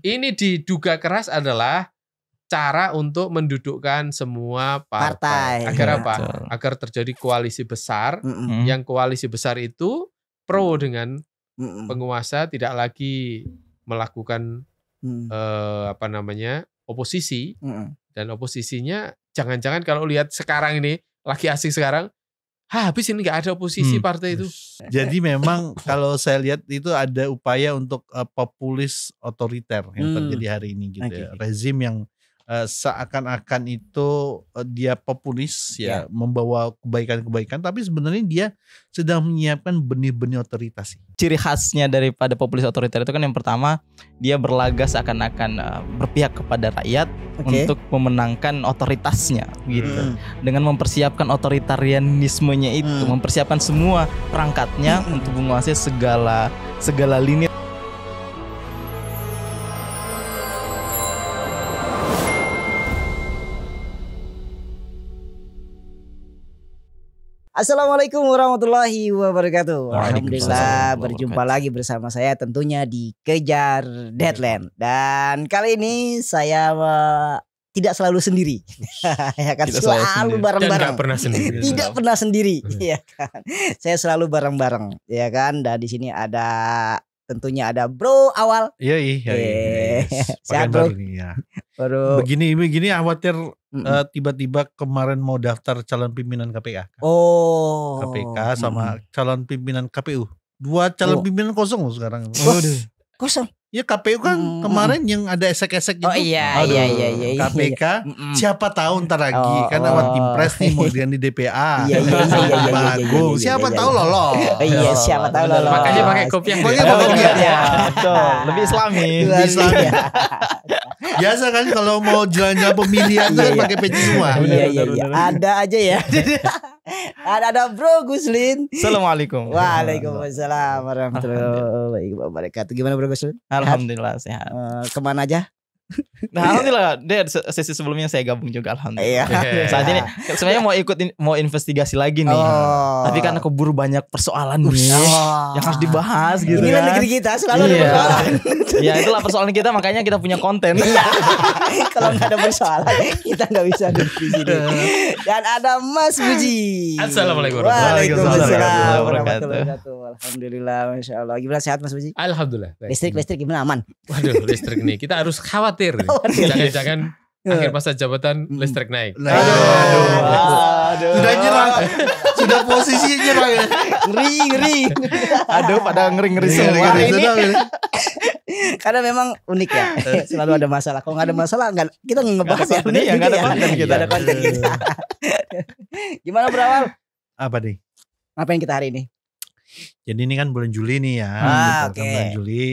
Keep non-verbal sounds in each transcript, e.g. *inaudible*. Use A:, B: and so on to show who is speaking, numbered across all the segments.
A: Ini diduga keras adalah cara untuk mendudukkan semua partai.
B: Partai.
A: Agar
B: Iya.
A: apa?
C: Betul.
A: Agar terjadi koalisi besar.
B: Mm-mm.
C: Hmm.
A: Yang koalisi besar itu pro dengan
B: Mm-mm.
A: penguasa tidak lagi melakukan
B: Mm.
A: eh, apa namanya oposisi
B: Mm-mm.
A: dan oposisinya jangan-jangan kalau lihat sekarang ini lagi asik sekarang "Hah, habis ini nggak ada oposisi
C: Hmm.
A: partai itu
D: Jadi memang kalau saya lihat itu ada upaya untuk eh, populis otoriter yang
B: Hmm.
D: terjadi hari ini gitu
B: Oke,
D: ya. Rezim yang eh, seakan-akan itu eh, dia populis ya, membawa kebaikan-kebaikan tapi sebenarnya dia sedang menyiapkan benih-benih otoritas.
C: Ciri khasnya daripada populis otoriter itu kan yang pertama dia berlaga seakan-akan eh, berpihak kepada rakyat
B: Oke.
C: untuk memenangkan otoritasnya gitu.
B: Mm.
C: Dengan mempersiapkan otoritarianismenya itu,
B: Hmm.
C: mempersiapkan semua perangkatnya
B: Hmm.
C: untuk menguasai segala segala lini
B: Assalamualaikum warahmatullahi wabarakatuh. Alhamdulillah berjumpa lagi bersama saya tentunya di Kejar Deadline. Dan kali ini saya eh, tidak selalu sendiri. *laughs* ya kan
C: Tidak selalu
B: bareng-bareng.
A: nggak pernah sendiri *laughs*
B: Tidak pernah sendiri, *laughs* ya kan. Saya selalu bareng-bareng, ya kan. Dan di sini ada tentunya ada Bro Awal.
D: Iya iya.
B: Eh, sehat, bro.
D: baru ya.
B: Baru
D: Begini begini khawatir
B: Mm-mm.
D: eh, tiba-tiba kemarin mau daftar calon pimpinan KPK.
B: Oh.
D: KPK sama
B: Mm-mm.
D: calon pimpinan KPU. Dua calon
B: Oh.
D: pimpinan kosong loh sekarang.
B: Waduh. kosong.
D: Ya KPU kan
B: Mm.
D: kemarin yang ada esek-esek gitu.
B: Oh iya
C: Aduh.
B: iya iya iya. iya.
D: KPK
B: Mm-mm.
D: siapa tahu ntar lagi
B: Oh,
D: kan
B: oh.
D: awal timpres nih mau di DPA.
B: Iya, iya, iya, iya, iya, iya, iya, iya,
D: Siapa
B: iya,
D: tahu
B: iya.
D: lolos.
B: Oh, iya siapa tahu lolos.
A: makanya pakai kopi yang beda.
D: pakai kopi
C: ya, betul. Lebih islami.
B: Luar
D: Bisa.
B: Biasa.
D: Kan kalau mau jalan-jalan pemilihan
B: Iya,
D: kan
B: iya.
D: pakai peci semua.
B: Iya iya iya. Ada aja ya. *laughs* ada ada Bro Guslin.
C: Assalamualaikum.
B: Waalaikumsalam warahmatullahi wabarakatuh. Gimana Bro Guslin?
C: Alhamdulillah sehat.
B: Eh, ke mana aja?
C: Nah, alhamdulillah. Dia sesi sebelumnya saya gabung juga alhamdulillah.
B: Iya.
A: Iya.
C: Saat ini sebenarnya mau ikut in- mau investigasi lagi nih.
B: Oh.
C: Tapi karena keburu banyak persoalan nih
B: Oh.
C: yang harus dibahas gitu
B: Inilah
C: kan.
B: negeri kita selalu ada
C: Iya.
B: persoalan.
C: ya itulah persoalan kita makanya kita punya konten.
B: Iya. *laughs* Kalau nggak ada persoalan kita nggak bisa di sini. Dan ada Mas Buji.
A: Assalamualaikum warahmatullahi
B: Waalaikumsalam
C: wabarakatuh.
B: warahmatullahi wabarakatuh. Alhamdulillah, masya Allah. Gimana sehat Mas Buji?
A: alhamdulillah baik.
B: Listrik listrik gimana aman?
A: waduh listrik nih kita harus khawatir
B: Waduh.
A: jangan-jangan akhir masa jabatan
B: Hmm.
A: listrik naik
D: Nah,
B: Aduh.
C: Aduh.
D: Sudah nyerang. Sudah posisinya nyerang ya.
B: Ngeri ngeri.
C: Aduh pada ngeri-ngeri
D: Iya,
C: semua
D: iya,
C: ini.
D: iya.
B: Karena memang unik ya. Selalu ada masalah. Kalau nggak ada masalah nggak kita nggak ngebahas ya.
C: Ada
B: juga
C: nggak ada
B: ya.
C: konten kita.
B: Nggak ada konten kita. Gimana berawal?
D: Apa nih?
B: Ngapain kita hari ini?
D: Jadi ini kan bulan Juli nih ya.
B: Ah,
D: Gitu kan,
B: oke.
D: Bulan Juli,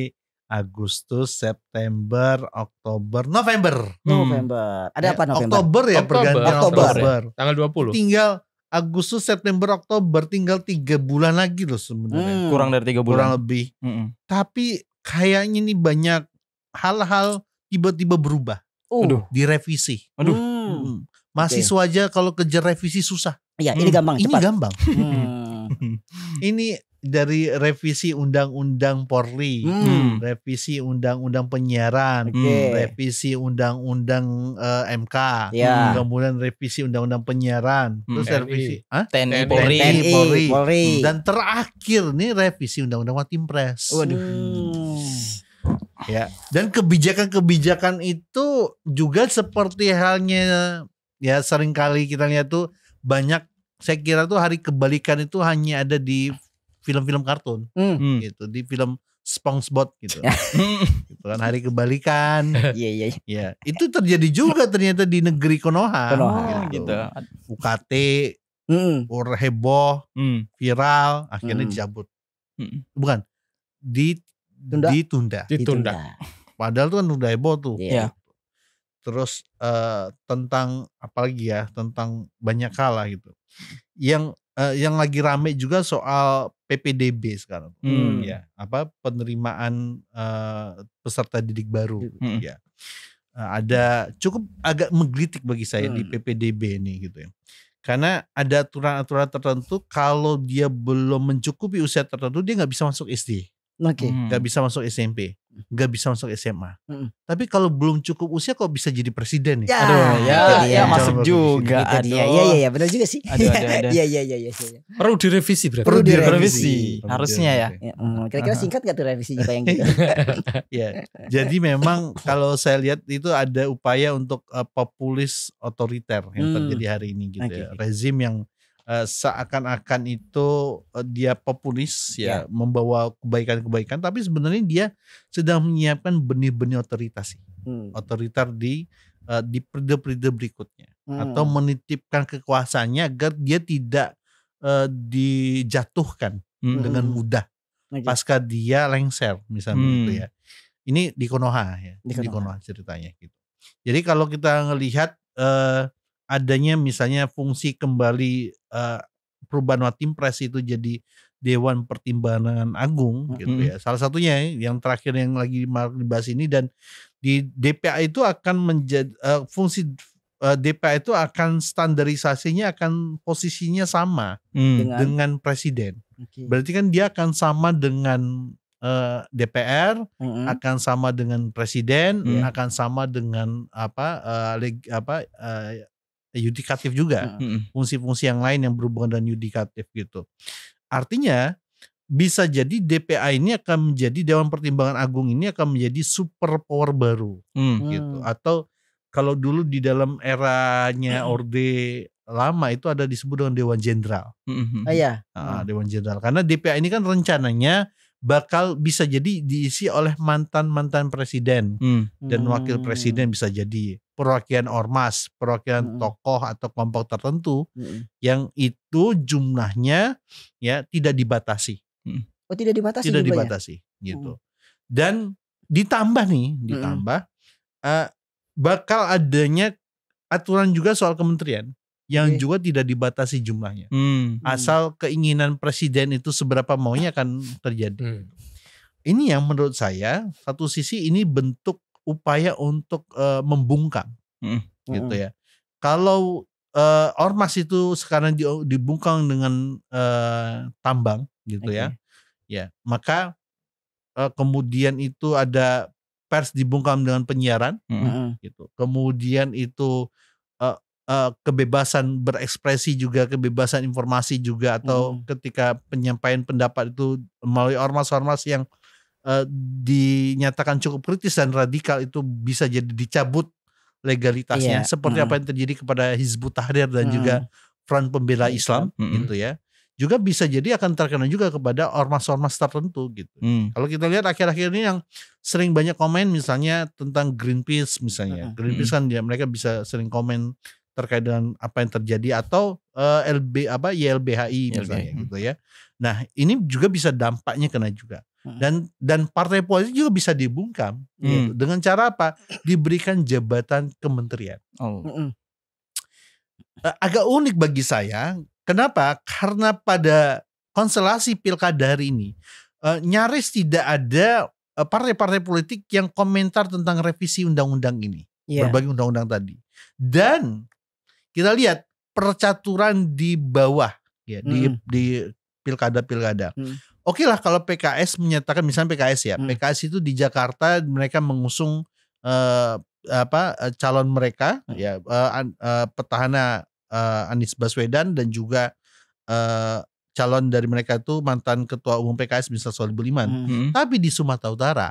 D: Agustus, September, Oktober, November.
C: Hmm.
B: November. Ada apa November?
D: Oktober ya
A: Oktober.
D: pergantian
B: Oktober.
D: Oktober.
A: tanggal 20
D: Tinggal Agustus, September, Oktober tinggal tiga bulan lagi loh sebenarnya.
B: Hmm.
C: Kurang dari tiga
D: Kurang
C: bulan.
D: lebih.
C: Mm-mm.
D: Tapi kayaknya nih banyak hal-hal tiba-tiba berubah,
B: Uh.
C: Aduh.
D: direvisi.
C: Aduh.
B: Hmm.
D: Hmm. Mahasiswa aja kalau kejar revisi susah.
B: Iya, ini
C: Hmm.
B: gampang
D: Ini
B: cepat.
D: gampang.
B: Hmm. *laughs*
D: Ini dari revisi undang-undang Polri,
B: Hmm.
D: revisi undang-undang penyiaran,
B: Oke.
D: revisi undang-undang eh, MK,
B: Ya.
D: kemudian revisi undang-undang penyiaran,
C: Hmm.
D: terus
A: TNI.
D: revisi,
C: TNI. Polri.
D: TNI. Polri.
B: Polri.
D: dan terakhir nih revisi undang-undang Watimpres.
C: Waduh.
B: Hmm.
D: Ya, dan kebijakan-kebijakan itu juga seperti halnya ya sering kali kita lihat tuh banyak saya kira tuh hari kebalikan itu hanya ada di film-film kartun
B: Hmm.
C: Hmm.
D: gitu, di film SpongeBob gitu. *laughs* Gitu kan hari kebalikan. *laughs*
B: Iya iya. iya.
D: ya, itu terjadi juga ternyata di negeri Konoha.
B: Konoha.
C: Oh, gitu.
D: UKT,
B: Hmm.
D: or heboh,
C: Hmm.
D: viral, akhirnya
B: Hmm.
D: dicabut.
C: Hmm.
D: Bukan. Di
B: Tunda.
D: ditunda.
A: ditunda
D: Padahal tuh kan udah heboh tuh.
B: Iya.
D: Terus eh, tentang apalagi ya tentang banyak hal lah gitu. Yang eh, yang lagi rame juga soal PPDB sekarang.
C: Hmm.
D: Ya, apa penerimaan eh, peserta didik baru
C: Hmm.
D: ya. Eh, ada cukup agak menggelitik bagi saya di
B: Hmm.
D: PPDB ini gitu ya. Karena ada aturan-aturan tertentu kalau dia belum mencukupi usia tertentu dia nggak bisa masuk SD,
B: Oke.
C: Hmm.
D: nggak bisa masuk SMP. Nggak bisa masuk SMA.
B: Mm.
D: Tapi kalau belum cukup usia kok bisa jadi presiden nih?
B: Ya,
C: Aduh, ya,
B: itu dia.
C: ya masuk
D: Coba
C: juga. Aduh.
B: dia. Iya iya iya benar juga sih.
C: Aduh, aduh, aduh.
B: Iya *laughs* iya iya iya. iya.
A: Perlu direvisi berarti.
B: Perlu direvisi.
C: direvisi. Harusnya ya.
B: Ya, hmm, Kira-kira singkat gak tuh revisinya kayak gitu? *laughs* *laughs*
D: Ya, jadi memang kalau saya lihat itu ada upaya untuk uh, populis otoriter yang
B: Hmm.
D: terjadi hari ini gitu
B: Oke,
D: ya. Rezim yang uh, seakan-akan itu uh, dia populis ya,
B: Ya.
D: membawa kebaikan-kebaikan tapi sebenarnya dia sedang menyiapkan benih-benih otoritas sih.
B: Hmm.
D: otoriter di uh, di periode-periode berikutnya
B: Hmm.
D: atau menitipkan kekuasaannya agar dia tidak uh, dijatuhkan
C: Hmm.
D: dengan
B: Hmm.
D: mudah
B: Oke.
D: pasca dia lengser misalnya
C: Hmm.
D: gitu ya. Ini di Konoha ya,
B: Di
D: di
B: Konoha.
D: Konoha ceritanya gitu. Jadi kalau kita ngelihat eh, adanya misalnya fungsi kembali eh, perubahan Watim Pres itu jadi Dewan Pertimbangan Agung gitu
C: Hmm.
D: ya. Salah satunya yang terakhir yang lagi dibahas ini dan di DPA itu akan menjadi eh, fungsi eh, DPA itu akan standarisasinya akan posisinya sama
C: Hmm.
B: Dengan-
D: dengan presiden.
B: Oke.
D: Berarti kan dia akan sama dengan DPR,
B: Mm-mm.
D: akan sama dengan presiden,
C: Hmm.
D: akan sama dengan apa eh, leg- apa eh, yudikatif juga.
C: Hmm.
D: Fungsi-fungsi yang lain yang berhubungan dengan yudikatif gitu. Artinya bisa jadi DPA ini akan menjadi Dewan Pertimbangan Agung ini akan menjadi super power baru
C: Hmm.
D: gitu.
B: Hmm.
D: Atau kalau dulu di dalam eranya Orde lama itu ada disebut dengan Dewan Jenderal.
C: Hmm.
B: Oh iya.
D: Ah, Dewan Jenderal. Karena DPA ini kan rencananya bakal bisa jadi diisi oleh mantan-mantan presiden
C: Hmm.
D: dan wakil
B: Hmm.
D: presiden bisa jadi perwakilan ormas, perwakilan
B: Hmm.
D: tokoh atau kelompok tertentu
B: Mm-mm.
D: yang itu jumlahnya ya tidak dibatasi,
B: Oh tidak dibatasi
D: tidak
B: jumlahnya?
D: dibatasi gitu. Dan ditambah nih, ditambah eh, bakal adanya aturan juga soal kementerian yang
B: Oke.
D: juga tidak dibatasi jumlahnya.
C: Hmm.
B: Hmm.
D: asal keinginan presiden itu seberapa maunya akan terjadi.
A: Hmm.
D: Ini yang menurut saya satu sisi ini bentuk upaya untuk eh, membungkam gitu ya. Kalau eh, ormas itu sekarang di- dibungkam dengan eh, tambang gitu
B: Oke.
D: ya, ya maka eh, kemudian itu ada pers dibungkam dengan penyiaran
C: Hmm.
D: Gitu. Kemudian itu eh, eh, kebebasan berekspresi juga, kebebasan informasi juga atau
B: Mm.
D: ketika penyampaian pendapat itu melalui ormas-ormas yang eh, dinyatakan cukup kritis dan radikal itu bisa jadi dicabut legalitasnya
B: Iya,
D: seperti
B: mm.
D: apa yang terjadi kepada Hizbut Tahrir dan
B: Mm.
D: juga Front Pembela
B: Islam.
D: Islam
C: Mm.
D: gitu ya. Juga bisa jadi akan terkena juga kepada ormas-ormas tertentu gitu.
C: Hmm.
D: Kalau kita lihat akhir-akhir ini yang sering banyak komen misalnya tentang Greenpeace misalnya.
B: Mm-mm.
D: Greenpeace kan dia mereka bisa sering komen terkait dengan apa yang terjadi atau eh, LB apa YLBHI misalnya
C: YLBHI.
D: gitu ya. Nah, ini juga bisa dampaknya kena juga.
B: Mm.
D: Dan dan partai politik juga bisa dibungkam
C: Hmm.
D: gitu. Dengan cara apa? Diberikan jabatan kementerian.
C: Oh.
B: Mm-mm.
D: Eh, agak unik bagi saya. Kenapa? Karena pada konstelasi pilkada hari ini eh, nyaris tidak ada eh, partai-partai politik yang komentar tentang revisi undang-undang ini,
B: Iya.
D: berbagai undang-undang tadi. Dan kita lihat percaturan di bawah ya di
B: Mm.
D: di pilkada-pilkada.
B: Mm.
D: Oke lah kalau PKS menyatakan misalnya PKS ya,
B: Mm.
D: PKS itu di Jakarta mereka mengusung eh, apa eh, calon mereka
B: Mm.
D: ya an- eh, petahana eh, Anies Baswedan dan juga eh, calon dari mereka itu mantan ketua umum PKS misal Sohibul Iman.
B: Mm.
C: Hmm.
D: Tapi di Sumatera Utara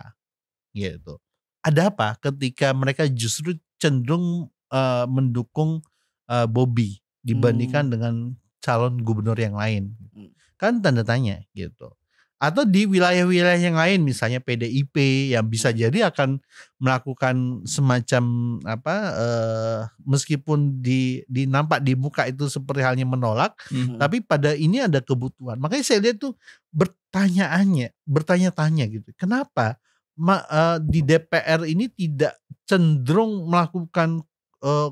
D: gitu. Ada apa ketika mereka justru cenderung eh, mendukung eh, Bobby dibandingkan dengan calon gubernur yang lain?
B: Hmm.
D: Kan tanda tanya gitu. Atau di wilayah-wilayah yang lain misalnya PDIP yang bisa jadi akan melakukan semacam apa eh, meskipun di, di nampak di muka itu seperti halnya menolak
C: Hmm.
D: tapi pada ini ada kebutuhan. Makanya saya lihat tuh bertanyaannya, bertanya-tanya gitu. Kenapa ma- eh, di DPR ini tidak cenderung melakukan eh,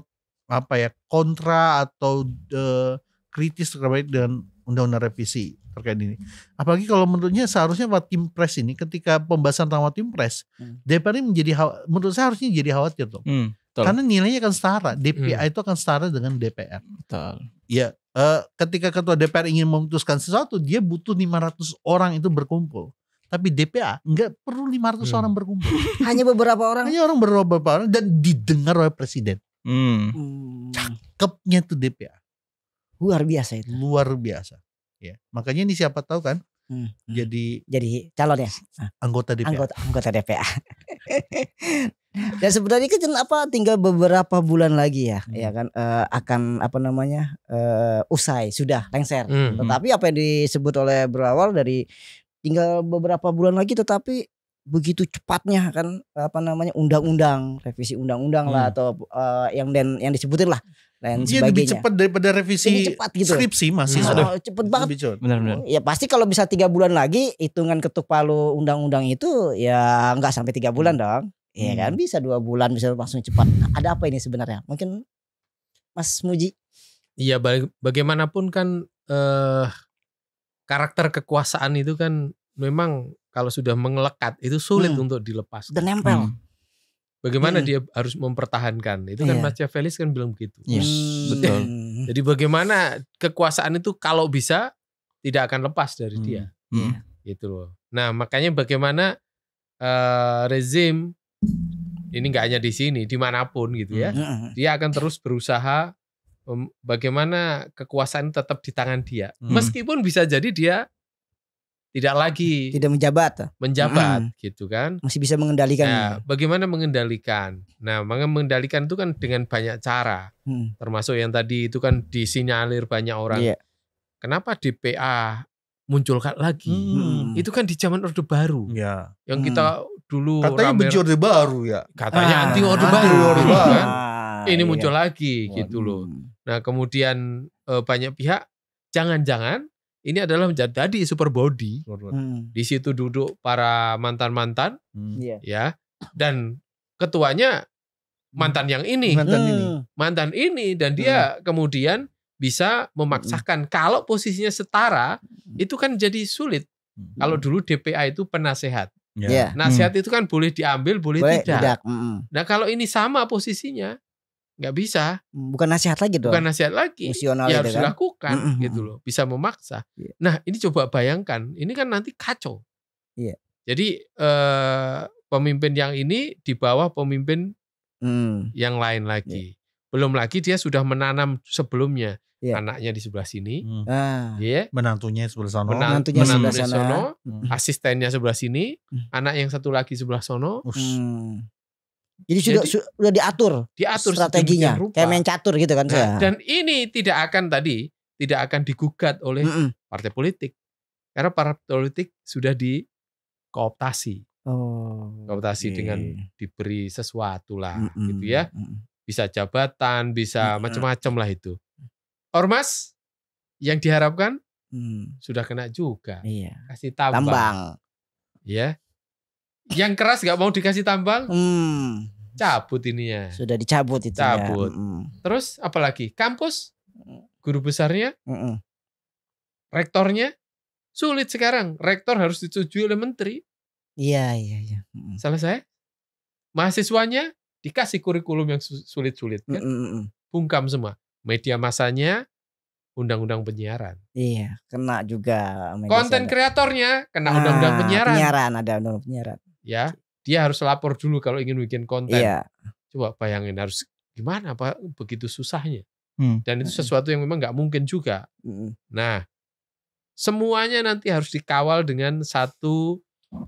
D: apa ya kontra atau eh, kritis terkait dengan undang-undang revisi terkait ini. Apalagi kalau menurutnya seharusnya Watim Pres ini ketika pembahasan tentang Watim Pres,
B: Hmm.
D: DPR ini menjadi menurut saya harusnya jadi khawatir dong.
C: Hmm. Betul.
D: Karena nilainya akan setara, DPA itu akan setara dengan DPR.
C: Betul.
D: Ya, eh, ketika ketua DPR ingin memutuskan sesuatu, dia butuh 500 orang itu berkumpul. Tapi DPA nggak perlu 500
A: Hmm.
D: orang berkumpul. *laughs*
B: Hanya beberapa orang.
D: Hanya orang beberapa orang dan didengar oleh presiden.
C: Hmm.
B: Hmm,
D: Kepnya tuh DPA
B: luar biasa itu.
D: luar biasa. Ya, makanya ini siapa tahu kan
B: Hmm.
D: jadi
B: Jadi calon ya,
D: anggota DPA.
B: anggota anggota DPA. *laughs* Dan sebenarnya kan apa tinggal beberapa bulan lagi ya,
D: Hmm.
B: ya kan eh, akan apa namanya eh, usai sudah lengser.
A: Hmm.
B: Tetapi apa yang disebut oleh berawal dari tinggal beberapa bulan lagi, tetapi begitu cepatnya kan apa namanya undang-undang revisi undang-undang lah atau eh, yang dan yang disebutin lah dan
D: Iya lebih cepat daripada revisi
B: Lebih cepat gitu.
D: skripsi masih.
A: Hmm.
D: sudah
B: Oh, cepet banget.
D: Lebih cepat.
C: Benar-benar.
B: Ya pasti kalau bisa tiga bulan lagi hitungan ketuk palu undang-undang itu ya nggak sampai tiga bulan dong. Iya
D: Hmm.
B: kan bisa dua bulan bisa langsung cepat. Ada apa ini sebenarnya? Mungkin Mas Muji.
A: Iya ba- bagaimanapun kan eh, karakter kekuasaan itu kan memang kalau sudah mengelekat itu sulit
B: Hmm.
A: untuk dilepas.
B: Udah nempel.
C: Hmm.
A: Bagaimana
B: Hmm.
A: dia harus mempertahankan? Itu kan
B: Iya.
A: Machiavelli kan bilang begitu.
C: Yes,
B: Hmm.
C: betul.
A: Jadi bagaimana kekuasaan itu kalau bisa tidak akan lepas dari
D: Hmm.
A: dia,
C: Hmm.
A: gitu loh. Nah makanya bagaimana eh, rezim ini nggak hanya di sini, di mana pun gitu ya,
B: Mm-mm.
A: dia akan terus berusaha bagaimana kekuasaan tetap di tangan dia,
D: Hmm.
A: meskipun bisa jadi dia tidak lagi
B: Tidak menjabat,
A: menjabat, gitu kan.
B: masih bisa mengendalikan.
A: Nah, bagaimana mengendalikan? Nah, mengendalikan itu kan dengan banyak cara,
B: Hmm.
A: termasuk yang tadi itu kan disinyalir banyak orang.
B: Iya.
A: Kenapa DPA munculkan lagi?
D: Hmm.
A: Itu kan di zaman Orde Baru,
D: Ya.
A: yang
B: Hmm.
A: kita dulu
D: Katanya
A: rame-
D: benci orde baru ya.
A: katanya
B: Ah,
A: anti Orde
B: ah,
A: Baru,
D: Orde
A: gitu
D: Baru.
A: kan.
B: Ah,
A: Ini
B: iya.
A: muncul lagi gitu loh. Nah, kemudian eh, banyak pihak jangan-jangan ini adalah menjadi super body.
B: Hmm.
A: Di situ duduk para mantan-mantan
D: Hmm.
B: Iya.
A: ya dan ketuanya mantan yang ini,
D: Mantan ini.
B: Hmm.
A: mantan ini dan dia kemudian bisa memaksakan kalau posisinya setara itu kan jadi sulit. Kalau dulu DPA itu penasehat.
D: Ya.
B: Iya.
A: Nasihat itu kan boleh diambil, boleh,
B: Boleh
A: tidak.
B: tidak. Mm-mm.
A: Nah, kalau ini sama posisinya nggak bisa,
B: Bukan nasihat lagi dong.
A: bukan nasihat lagi. Ya
B: itu
A: harus
B: kan.
A: dilakukan
B: Mm-mm.
A: gitu loh bisa memaksa
B: Iya.
A: nah ini coba bayangkan ini kan nanti kacau
B: Iya.
A: jadi eh, pemimpin yang ini di bawah pemimpin
B: Hmm.
A: yang lain lagi belum lagi dia sudah menanam sebelumnya
B: Iya.
A: anaknya di sebelah sini
D: Hmm.
B: Ah.
A: ya
D: Menantunya sebelah sana.
A: menang,
B: menantunya
A: menantu
B: sebelah sana.
A: sono,
B: Hmm.
A: asistennya sebelah sini
B: Hmm.
A: anak yang satu lagi sebelah sono
D: Us.
B: Jadi sudah
A: Jadi-
B: su- sudah diatur
A: diatur
B: strateginya, kayak main catur gitu kan
A: Nah,
B: saya.
A: dan ini tidak akan tadi tidak akan digugat oleh
B: Mm-mm.
A: partai politik karena partai politik sudah dikooptasi
B: Oh.
A: kooptasi
B: oke.
A: dengan diberi sesuatu lah
B: Mm-mm.
A: gitu ya bisa jabatan bisa
B: Mm-mm.
A: macam-macam lah itu ormas yang diharapkan
B: Hmm.
A: sudah kena juga
B: Iya.
A: kasih tambang,
B: Tambang.
A: ya yang keras nggak mau dikasih tambang
B: Hmm.
A: cabut ininya
B: Sudah dicabut itu
A: Cabut.
B: ya.
A: Terus apalagi kampus guru besarnya
B: Mm-mm.
A: rektornya sulit sekarang rektor harus disetujui oleh menteri
B: Iya, iya, iya. Mm-mm.
A: selesai mahasiswanya dikasih kurikulum yang su- sulit-sulit kan?
B: Mm-mm.
A: bungkam semua media masanya undang-undang penyiaran
B: Iya, kena juga
A: konten kreatornya kena undang-undang
B: Ah,
A: penyiaran
B: Penyiaran ada undang-undang penyiaran.
A: Ya dia harus lapor dulu kalau ingin bikin konten
B: Iya.
A: coba bayangin harus gimana pak begitu susahnya
C: Hmm.
A: dan itu sesuatu yang memang nggak mungkin juga
B: Mm-mm.
A: nah semuanya nanti harus dikawal dengan satu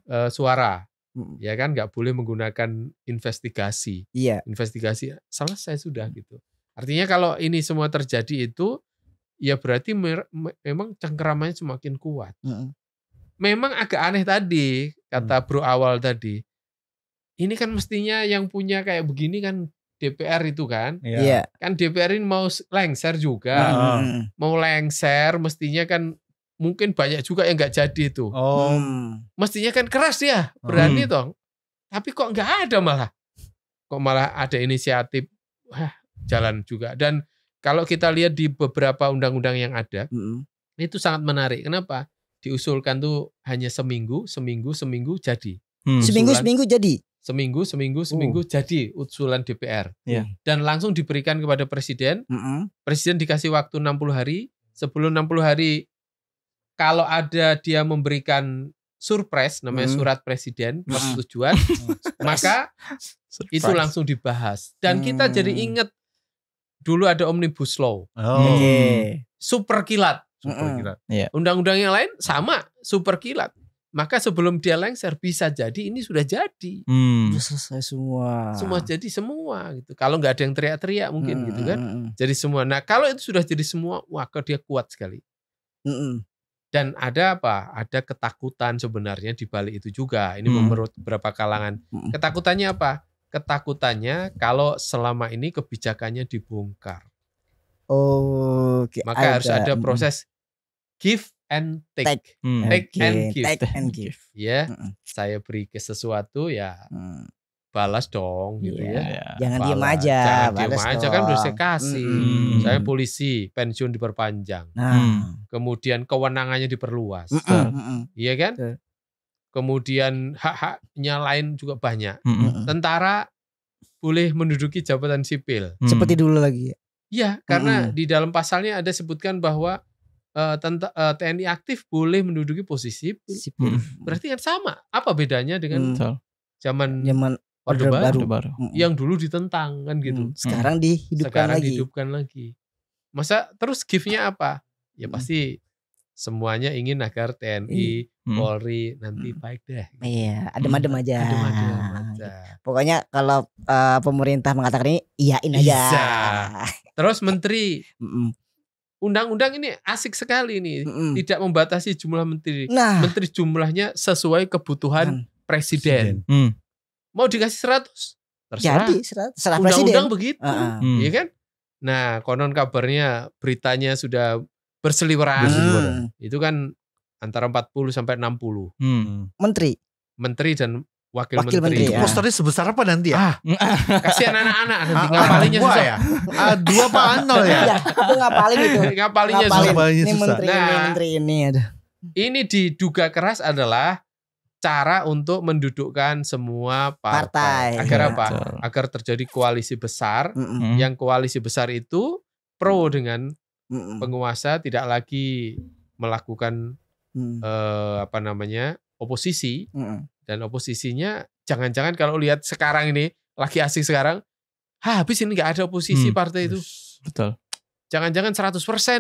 A: eh, suara
B: Mm-mm.
A: ya kan nggak boleh menggunakan investigasi
B: Iya.
A: investigasi selesai sudah gitu artinya kalau ini semua terjadi itu ya berarti mer- memang cengkeramannya semakin kuat
B: Mm-mm.
A: Memang agak aneh tadi kata bro awal tadi ini kan mestinya yang punya kayak begini kan DPR itu kan
D: Ya.
B: Iya.
A: kan DPR ini mau lengser juga.
B: Mm-mm.
A: mau lengser mestinya kan mungkin banyak juga yang nggak jadi tuh
D: Oh,
B: Hmm.
A: mestinya kan keras ya berani
C: Hmm.
A: toh tapi kok nggak ada malah kok malah ada inisiatif wah jalan juga dan kalau kita lihat di beberapa undang-undang yang ada
B: Mm-mm.
A: itu sangat menarik kenapa diusulkan tuh hanya seminggu seminggu seminggu jadi
C: Hmm.
B: Seminggu
A: Usulan.
B: seminggu jadi.
A: seminggu seminggu seminggu jadi usulan DPR
C: Iya.
A: dan langsung diberikan kepada presiden
B: Mm-mm.
A: presiden dikasih waktu 60 hari sebelum 60 hari kalau ada dia memberikan surpres namanya
B: Hmm.
A: surat presiden
B: Hmm.
A: persetujuan *laughs* maka itu
C: Surprise.
A: langsung dibahas dan kita
B: Hmm.
A: jadi inget dulu ada omnibus law
D: Oh.
A: Super kilat
D: Super
B: Mm-mm.
D: kira.
A: undang-undang yang lain sama super kilat maka sebelum dia lengser bisa jadi ini sudah jadi
C: Hmm.
B: Udah selesai semua.
A: semua jadi semua gitu kalau nggak ada yang teriak-teriak mungkin
B: Mm,
A: gitu kan
B: mm, mm,
A: jadi semua nah kalau itu sudah jadi semua maka dia kuat sekali
B: mm, mm.
A: dan ada apa ada ketakutan sebenarnya di balik itu juga ini
C: Hmm.
A: menurut beberapa kalangan
B: Hmm.
A: ketakutannya apa ketakutannya kalau selama ini kebijakannya dibongkar
B: Oke.
A: maka harus ada
B: mm,
A: proses give and take,
B: Take.
C: Hmm.
A: Take
B: Oke,
A: and give.
B: Take and *laughs* give.
A: ya
B: Mm,
A: saya beri ke sesuatu ya
B: mm.
A: balas dong gitu
B: Iya.
A: ya
C: Ya.
B: Jangan diem
A: Balas.
B: aja.
A: jangan diem
B: balas
A: aja kan udah saya
B: dong.
A: kasih
B: Mm-mm.
A: saya polisi pensiun diperpanjang
B: Nah.
C: Hmm.
A: kemudian kewenangannya diperluas
B: mm-mm.
A: iya kan
B: Betul.
A: kemudian hak-haknya lain juga banyak
C: Hmm.
B: Mm-mm.
A: tentara boleh menduduki jabatan sipil.
C: Hmm.
B: Seperti dulu lagi.
A: Iya, karena
B: Mm-mm.
A: di dalam pasalnya ada sebutkan bahwa eh, tenta- eh, TNI aktif boleh menduduki posisi sipil.
B: Sipil.
A: Berarti kan sama. Apa bedanya dengan
B: Hmm.
A: Zaman
B: Zaman
A: Orde Baru
B: Baru.
A: Yang dulu ditentang kan gitu.
B: Mm, Sekarang dihidupkan
A: Sekarang
B: lagi.
A: dihidupkan lagi. Masa terus give-nya apa? Ya
B: Mm.
A: pasti semuanya ingin agar TNI,
C: Hmm.
A: Polri nanti
B: Mm.
A: baik deh.
B: Iya, adem-adem aja.
A: Adem-adem aja.
B: Pokoknya kalau eh, pemerintah mengatakan ini iyain aja.
A: Bisa. Terus *laughs* menteri. Undang-undang ini asik sekali nih.
B: Mm-mm.
A: Tidak membatasi jumlah menteri.
B: Nah,
A: Menteri jumlahnya sesuai kebutuhan presiden.
C: Hmm.
A: Mau dikasih 100? Terserah.
B: jadi serah, serah presiden.
A: Undang-undang begitu.
B: Heeh.
C: Hmm.
A: Iya kan? Nah, konon kabarnya beritanya sudah berseliweran.
B: Berseliweran.
A: Itu kan antara 40 sampai 60
C: Hmm.
B: Menteri.
A: menteri dan wakil,
B: Wakil
A: menteri.
B: menteri,
D: Itu
B: ya.
D: posternya sebesar apa nanti ya?
A: Ah, *laughs* kasihan anak-anak nanti
D: Ah,
A: ngapalinnya susah.
D: ya? Ah, dua apa nol ya?
B: Ya, itu ngapalin itu.
A: Ngapalinnya *laughs*
B: Ngapalin.
A: susah.
D: Ngapalinnya
B: Ini
D: susah.
B: menteri ini,
A: Nah.
B: menteri ini. Aduh.
A: Ini diduga keras adalah cara untuk mendudukkan semua partai.
B: Partai.
A: Agar
B: Iya,
A: apa?
C: betul.
A: Agar terjadi koalisi besar.
B: Mm-mm,
C: Hmm.
A: Yang koalisi besar itu pro dengan
B: mm-mm,
A: penguasa tidak lagi melakukan
B: mm,
A: eh, apa namanya oposisi
B: mm-mm.
A: Dan oposisinya jangan-jangan kalau lihat sekarang ini lagi asik sekarang "Hah, habis ini nggak ada oposisi
C: Hmm.
A: partai itu
C: Betul.
A: jangan-jangan 100%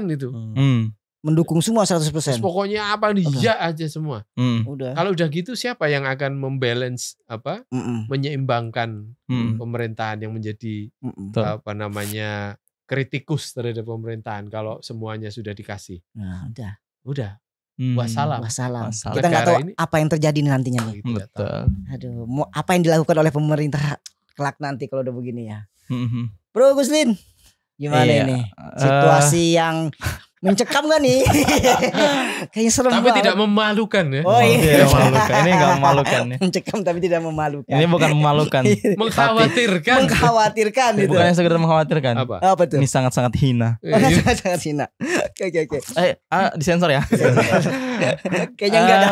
A: gitu
C: Hmm.
B: Mendukung semua 100%.
A: Terus pokoknya apa nih ya aja semua
C: Hmm.
B: Udah.
A: kalau udah gitu siapa yang akan membalance apa
B: Mm-mm,
A: menyeimbangkan
C: Hmm.
A: pemerintahan yang menjadi
B: mm-mm.
A: Apa namanya kritikus terhadap pemerintahan kalau semuanya sudah dikasih
B: Nah, udah.
A: udah
C: Hmm.
A: Wassalam.
B: Wassalam.
C: Wassalam.
B: Kita nggak tahu
A: ini-
B: apa yang terjadi nih nantinya nih.
A: gitu.
C: Betul.
B: Aduh, mau apa yang dilakukan oleh pemerintah kelak nanti kalau udah begini ya.
C: Hmm.
B: Bro Guslin, gimana
C: Iya.
B: ini?
C: Eh,
B: Situasi yang mencekam gak nih? *laughs* Kayaknya serem
A: tapi
B: banget.
A: tidak memalukan ya
B: Oh iya.
C: Iya, memalukan. Ini nggak memalukan ya.
B: mencekam tapi tidak memalukan.
C: Ini bukan memalukan.
A: mengkhawatirkan
B: Mengkhawatirkan itu.
C: Bukan yang sekedar mengkhawatirkan.
A: apa
B: Apa tuh?
C: Ini sangat-sangat hina. *laughs* *laughs*
B: Oh, sangat sangat Cina. Oke oke oke.
C: Eh, ah, disensor ya.
B: Kayaknya enggak ada.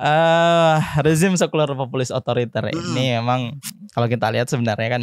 C: Eh, rezim sekuler populis otoriter ini memang kalau kita lihat sebenarnya kan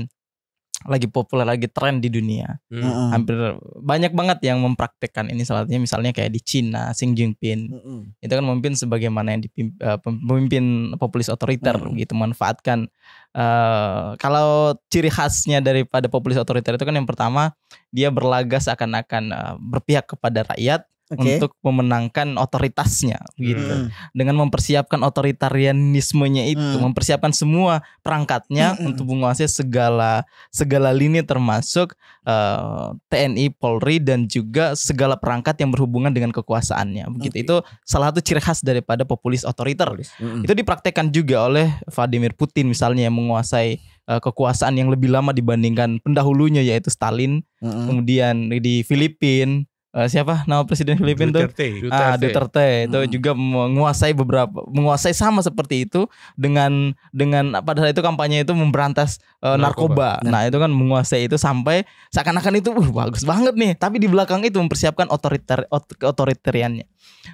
C: lagi populer lagi tren di dunia.
A: Hmm.
C: Hampir banyak banget yang mempraktekkan ini salah satunya misalnya kayak di Cina, Xi Jinping.
B: Mm-mm.
C: Itu kan memimpin sebagaimana yang dipim- eh, pemimpin populis otoriter
B: Mm.
C: gitu manfaatkan eh, kalau ciri khasnya daripada populis otoriter itu kan yang pertama dia berlaga seakan-akan eh, berpihak kepada rakyat
B: Oke.
C: untuk memenangkan otoritasnya gitu
B: Mm.
C: dengan mempersiapkan otoritarianismenya itu,
B: Hmm.
C: mempersiapkan semua perangkatnya
B: Mm-mm.
C: untuk menguasai segala segala lini termasuk eh, TNI, Polri dan juga segala perangkat yang berhubungan dengan kekuasaannya. Begitu
B: Oke.
C: itu salah satu ciri khas daripada populis otoriter.
B: Mm-mm.
C: Itu dipraktekkan juga oleh Vladimir Putin misalnya yang menguasai eh, kekuasaan yang lebih lama dibandingkan pendahulunya yaitu Stalin.
B: Mm-mm.
C: Kemudian di Filipina eh, siapa nama presiden Filipina tuh?
D: Duterte.
C: Ah, Duterte itu
B: Hmm.
C: juga menguasai beberapa menguasai sama seperti itu dengan dengan pada saat itu kampanye itu memberantas eh, narkoba.
A: Narkoba.
C: Nah, itu kan menguasai itu sampai seakan-akan itu uh, bagus banget nih, tapi di belakang itu mempersiapkan otoriter ot- keotoritariannya.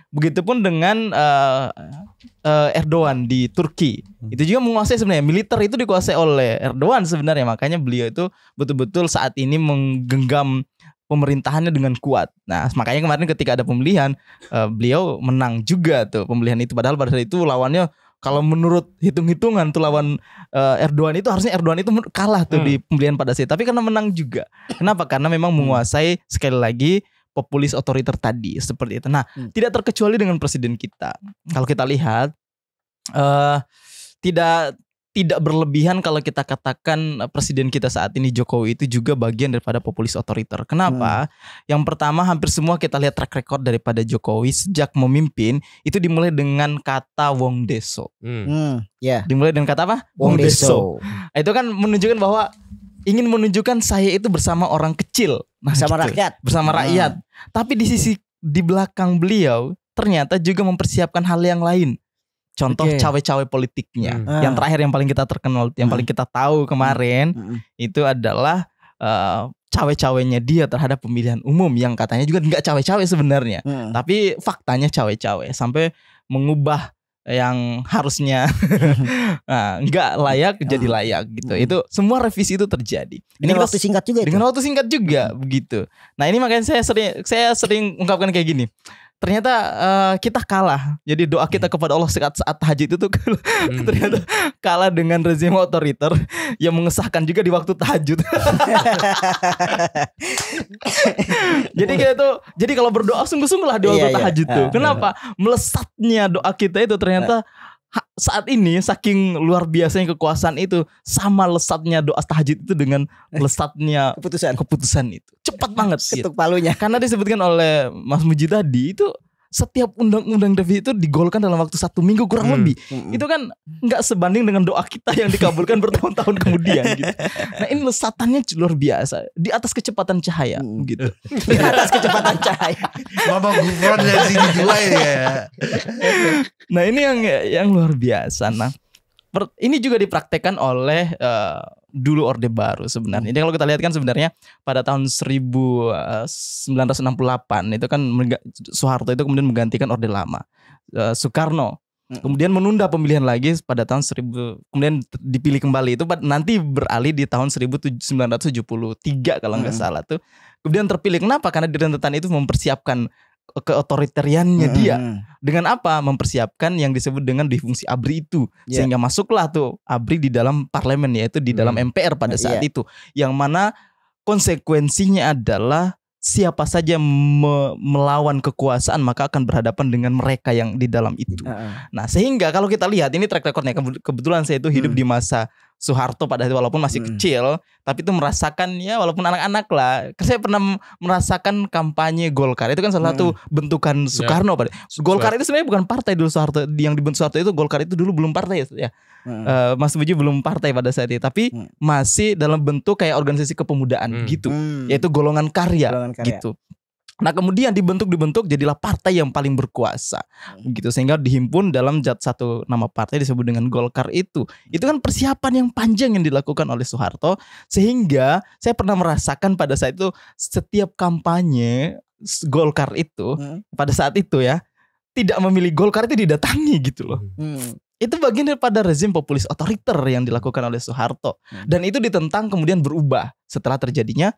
C: Begitupun dengan eh, eh, Erdogan di Turki.
D: Hmm.
C: Itu juga menguasai sebenarnya militer itu dikuasai oleh Erdogan sebenarnya. Makanya beliau itu betul-betul saat ini menggenggam pemerintahannya dengan kuat. Nah, makanya kemarin ketika ada pemilihan eh, beliau menang juga tuh pemilihan itu padahal pada saat itu lawannya kalau menurut hitung-hitungan tuh lawan eh, Erdogan itu harusnya Erdogan itu kalah tuh
A: Hmm.
C: di pemilihan pada saat itu. Tapi karena menang juga. Kenapa? Karena memang menguasai sekali lagi populis otoriter tadi seperti itu. Nah,
B: Hmm.
C: tidak terkecuali dengan presiden kita. Kalau kita lihat eh tidak tidak berlebihan kalau kita katakan eh, presiden kita saat ini Jokowi itu juga bagian daripada populis otoriter. Kenapa? Yang pertama hampir semua kita lihat track record daripada Jokowi sejak memimpin itu dimulai dengan kata wong deso.
A: Hmm.
B: Hmm, ya.
C: Dimulai dengan kata apa?
B: Wong Deso.
C: Nah, Itu kan menunjukkan bahwa ingin menunjukkan saya itu bersama orang kecil. Nah,
B: Sama
C: gitu.
B: rakyat.
C: Bersama
B: Hmm.
C: rakyat. Tapi di sisi di belakang beliau ternyata juga mempersiapkan hal yang lain. Contoh
B: Oke.
C: cawe-cawe politiknya.
A: Hmm.
B: Ah.
C: Yang terakhir yang paling kita terkenal, yang
B: Hmm.
C: paling kita tahu kemarin
B: Mm-mm.
C: itu adalah eh, cawe-cawenya dia terhadap pemilihan umum yang katanya juga nggak cawe-cawe sebenarnya.
B: Mm.
C: Tapi faktanya cawe-cawe sampai mengubah yang harusnya *laughs* nah, nggak layak jadi layak gitu.
B: Hmm.
C: Itu semua revisi itu terjadi. Ini
B: Dengan
C: kita
B: waktu singkat juga itu.
C: dengan waktu singkat juga begitu. Nah ini makanya saya sering saya sering ungkapkan kayak gini. Ternyata eh, kita kalah. Jadi doa kita kepada Allah saat saat tahajud itu tuh
A: Hmm. *laughs*
C: ternyata kalah dengan rezim otoriter yang mengesahkan juga di waktu tahajud. *laughs* jadi kita tuh jadi kalau berdoa sungguh-sungguh lah di waktu
B: Iya, iya.
C: tahajud tuh.
B: Ah.
C: Kenapa? Melesatnya doa kita itu ternyata saat ini saking luar biasanya kekuasaan itu sama lesatnya doa tahajud itu dengan lesatnya
B: Keputusan.
C: keputusan itu. Cepat banget gitu.
B: Ketuk palunya.
C: Karena disebutkan oleh Mas Muji tadi itu setiap undang-undang revisi itu digolkan dalam waktu satu minggu kurang
A: Hmm.
C: lebih.
B: Mm-mm.
C: Itu kan nggak sebanding dengan doa kita yang dikabulkan bertahun-tahun kemudian gitu. Nah ini lesatannya luar biasa di atas kecepatan cahaya
B: Hmm.
C: gitu.
B: Di atas kecepatan cahaya.
D: Mama Gufron dari sini juga ya.
C: Nah ini yang yang luar biasa. Nah ini juga dipraktekkan oleh eh, dulu Orde Baru sebenarnya. Jadi kalau kita lihat kan sebenarnya pada tahun 1968 itu kan Soeharto itu kemudian menggantikan Orde Lama. Eh, Soekarno kemudian menunda pemilihan lagi pada tahun 1000 kemudian dipilih kembali itu nanti beralih di tahun 1973 kalau nggak
B: Mm.
C: salah tuh. Kemudian terpilih kenapa? Karena di rentetan itu mempersiapkan ke- keotoritariannya dia
B: Mm-mm.
C: dengan apa mempersiapkan yang disebut dengan difungsi ABRI itu
B: Iya.
C: sehingga masuklah tuh ABRI di dalam parlemen yaitu di dalam
A: Hmm.
C: MPR pada saat
B: Iya.
C: itu yang mana konsekuensinya adalah siapa saja me- melawan kekuasaan maka akan berhadapan dengan mereka yang di dalam itu.
B: Heeh.
C: Nah, sehingga kalau kita lihat ini track recordnya kebe- kebetulan saya itu hidup
B: Hmm.
C: di masa Soeharto pada itu walaupun masih
B: Hmm.
C: kecil, tapi itu merasakan ya walaupun anak-anak lah. Saya pernah merasakan kampanye Golkar. Itu kan salah satu bentukan Soekarno pada. Golkar itu sebenarnya bukan partai dulu Soeharto. Yang dibentuk Soeharto itu Golkar itu dulu belum partai ya.
B: Heeh.
C: Eh, Mas Muji belum partai pada saat itu, tapi
B: Hmm.
C: masih dalam bentuk kayak organisasi kepemudaan
A: Hmm.
C: gitu.
B: Hmm.
C: Yaitu golongan karya
B: Golongan karya.
C: gitu. Nah kemudian dibentuk-dibentuk jadilah partai yang paling berkuasa. Gitu sehingga dihimpun dalam jat satu nama partai disebut dengan Golkar itu. Itu kan persiapan yang panjang yang dilakukan oleh Soeharto sehingga saya pernah merasakan pada saat itu setiap kampanye Golkar itu
B: Hmm.
C: pada saat itu ya tidak memilih Golkar itu didatangi gitu loh.
B: Hmm.
C: itu bagian daripada rezim populis otoriter yang dilakukan oleh Soeharto.
B: Hmm.
C: dan itu ditentang kemudian berubah setelah terjadinya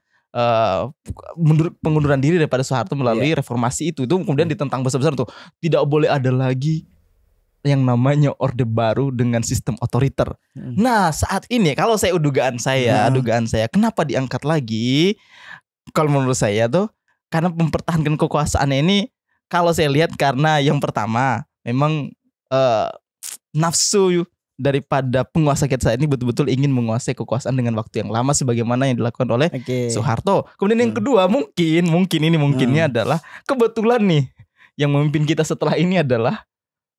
C: mundur, pengunduran diri daripada Soeharto melalui
B: Iya.
C: reformasi itu itu kemudian ditentang besar-besar tuh tidak boleh ada lagi yang namanya orde baru dengan sistem otoriter.
B: Hmm.
C: Nah saat ini kalau saya dugaan saya,
B: Hmm.
C: dugaan saya kenapa diangkat lagi? Kalau menurut saya tuh karena mempertahankan kekuasaan ini kalau saya lihat karena yang pertama memang eh, nafsu daripada penguasa kita saat ini betul-betul ingin menguasai kekuasaan dengan waktu yang lama sebagaimana yang dilakukan oleh
B: Oke.
C: Soeharto. Kemudian yang
B: Hmm.
C: kedua mungkin mungkin ini mungkinnya adalah kebetulan nih yang memimpin kita setelah ini adalah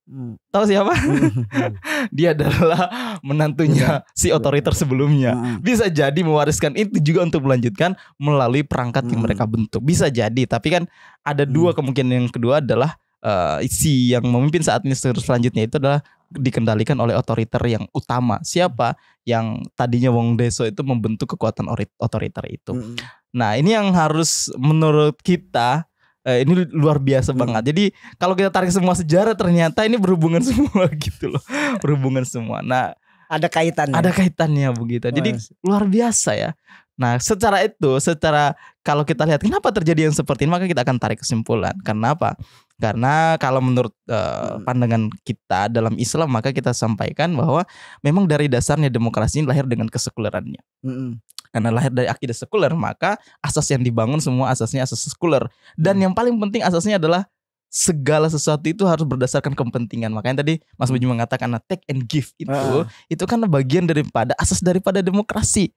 B: Hmm.
C: tahu siapa? *laughs* Dia adalah
B: Iya.
C: menantunya si otoriter sebelumnya.
B: Hmm.
C: Bisa jadi mewariskan itu juga untuk melanjutkan melalui perangkat yang
B: Hmm.
C: mereka bentuk. Bisa jadi, tapi kan ada dua kemungkinan yang kedua adalah eh, si yang memimpin saat ini sel- selanjutnya itu adalah dikendalikan oleh otoriter yang utama. Siapa? Yang tadinya Wong Deso itu membentuk kekuatan ori- otoriter itu.
B: Hmm.
C: Nah, ini yang harus menurut kita eh, ini luar biasa
B: Hmm.
C: banget. Jadi kalau kita tarik semua sejarah ternyata ini berhubungan *laughs* semua gitu loh. Berhubungan semua. Nah,
B: Ada kaitannya.
C: ada kaitannya begitu. Jadi
B: Mas.
C: luar biasa ya. Nah, secara itu, secara kalau kita lihat kenapa terjadi yang seperti ini, maka kita akan tarik kesimpulan. Karena apa? Karena kalau menurut
B: Hmm.
C: pandangan kita dalam Islam, maka kita sampaikan bahwa memang dari dasarnya demokrasi ini lahir dengan kesekulerannya.
B: Mm-mm.
C: Karena lahir dari akidah sekuler, maka asas yang dibangun semua asasnya asas sekuler. Dan yang paling penting asasnya adalah segala sesuatu itu harus berdasarkan kepentingan. Makanya tadi Mas Buji mengatakan nah, take and give itu
B: Ah.
C: itu kan bagian daripada asas daripada demokrasi.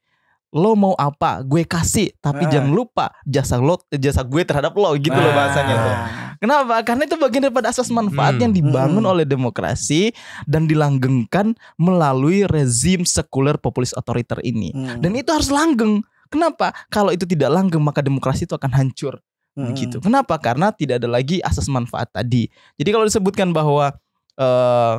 C: Lo mau apa, gue kasih, tapi
B: Ah.
C: jangan lupa jasa lo jasa gue terhadap lo gitu loh
A: Ah.
C: bahasanya tuh. Kenapa? Karena itu bagian daripada asas manfaat
A: Hmm.
C: yang dibangun
B: Hmm.
C: oleh demokrasi dan dilanggengkan melalui rezim sekuler populis otoriter ini.
B: Mm.
C: Dan itu harus langgeng. Kenapa? Kalau itu tidak langgeng maka demokrasi itu akan hancur.
B: Mm-mm.
C: Begitu. Kenapa? Karena tidak ada lagi asas manfaat tadi. Jadi kalau disebutkan bahwa eh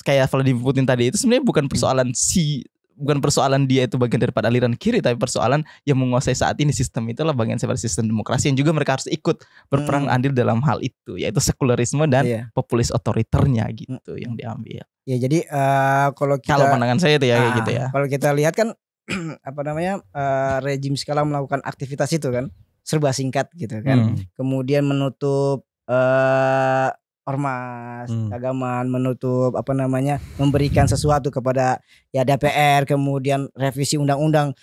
C: kayak Vladimir Putin tadi itu sebenarnya bukan persoalan si bukan persoalan dia itu bagian daripada aliran kiri tapi persoalan yang menguasai saat ini sistem itulah bagian daripada sistem demokrasi yang juga mereka harus ikut berperang
B: Hmm.
C: andil dalam hal itu yaitu sekulerisme dan
B: Iya.
C: populis otoriternya gitu yang diambil.
B: Ya jadi eh, kalau kita
C: Kalau pandangan saya itu ya kayak
B: Ah,
C: gitu ya.
B: Kalau kita lihat kan *clears throat* apa namanya eh, rejim sekarang melakukan aktivitas itu kan serba singkat gitu kan.
C: Hmm.
B: Kemudian menutup eh ormas,
D: Hmm.
B: keagamaan, menutup apa namanya memberikan sesuatu kepada ya DPR, kemudian revisi undang-undang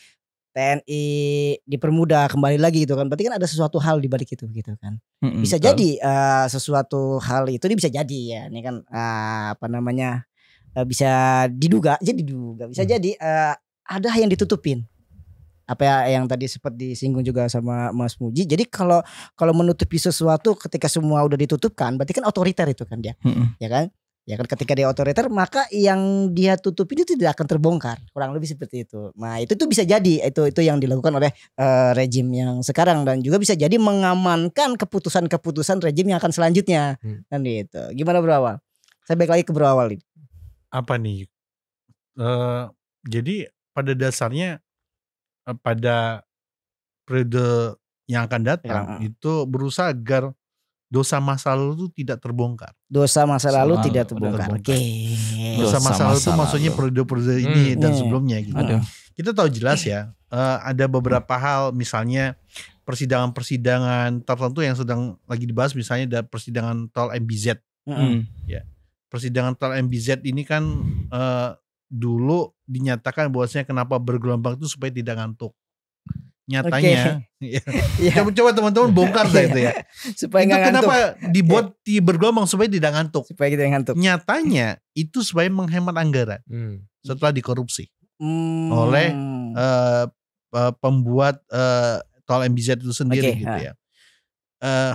B: TNI dipermudah kembali lagi gitu kan. Berarti kan ada sesuatu hal di balik itu gitu kan.
C: Mm-mm,
B: Bisa
C: betul.
B: jadi eh, sesuatu hal itu ini bisa jadi ya. Ini kan eh, apa namanya? eh, bisa diduga, jadi diduga. Bisa
D: Hmm.
B: jadi eh, ada yang ditutupin. Apa ya yang tadi sempat disinggung juga sama Mas Muji. Jadi kalau kalau menutupi sesuatu ketika semua udah ditutupkan, berarti kan otoriter itu kan dia,
C: Mm-mm.
B: ya kan? Ya kan ketika dia otoriter maka yang dia tutupi itu tidak akan terbongkar. Kurang lebih seperti itu. Nah, itu tuh bisa jadi itu itu yang dilakukan oleh eh, rejim yang sekarang dan juga bisa jadi mengamankan keputusan-keputusan rejim yang akan selanjutnya.
A: Hmm.
B: Kan gitu. Gimana berawal? Saya balik lagi ke berawal ini.
D: apa nih? Eh jadi pada dasarnya pada periode yang akan datang
B: Ya.
D: itu berusaha agar dosa masa lalu itu tidak terbongkar.
B: Dosa masa lalu
C: Selalu
B: tidak
C: tidak
B: terbongkar.
D: terbongkar.
B: Oke.
D: Dosa
C: Dosa
D: masa lalu itu maksudnya periode-periode ini
A: Hmm.
D: dan sebelumnya gitu.
C: Aduh.
D: Kita tahu jelas ya, eh, ada beberapa hal misalnya persidangan-persidangan tertentu yang sedang lagi dibahas misalnya ada persidangan tol MBZ.
B: Mm-mm.
C: Mm.
D: Persidangan tol MBZ ini kan eh, dulu dinyatakan bahwasanya kenapa bergelombang itu supaya tidak ngantuk. Nyatanya, ya. *laughs*
B: Iya.
D: coba coba teman-teman bongkar dah itu ya.
B: Supaya
D: itu
B: ngantuk.
D: kenapa dibuat di bergelombang supaya tidak ngantuk.
B: Supaya kita ngantuk.
D: Nyatanya itu supaya menghemat anggaran
A: Hmm.
D: setelah dikorupsi
B: Hmm.
D: oleh eh, eh, pembuat eh, tol MBZ itu sendiri
B: Oke,
D: gitu
B: ha.
D: ya. Eh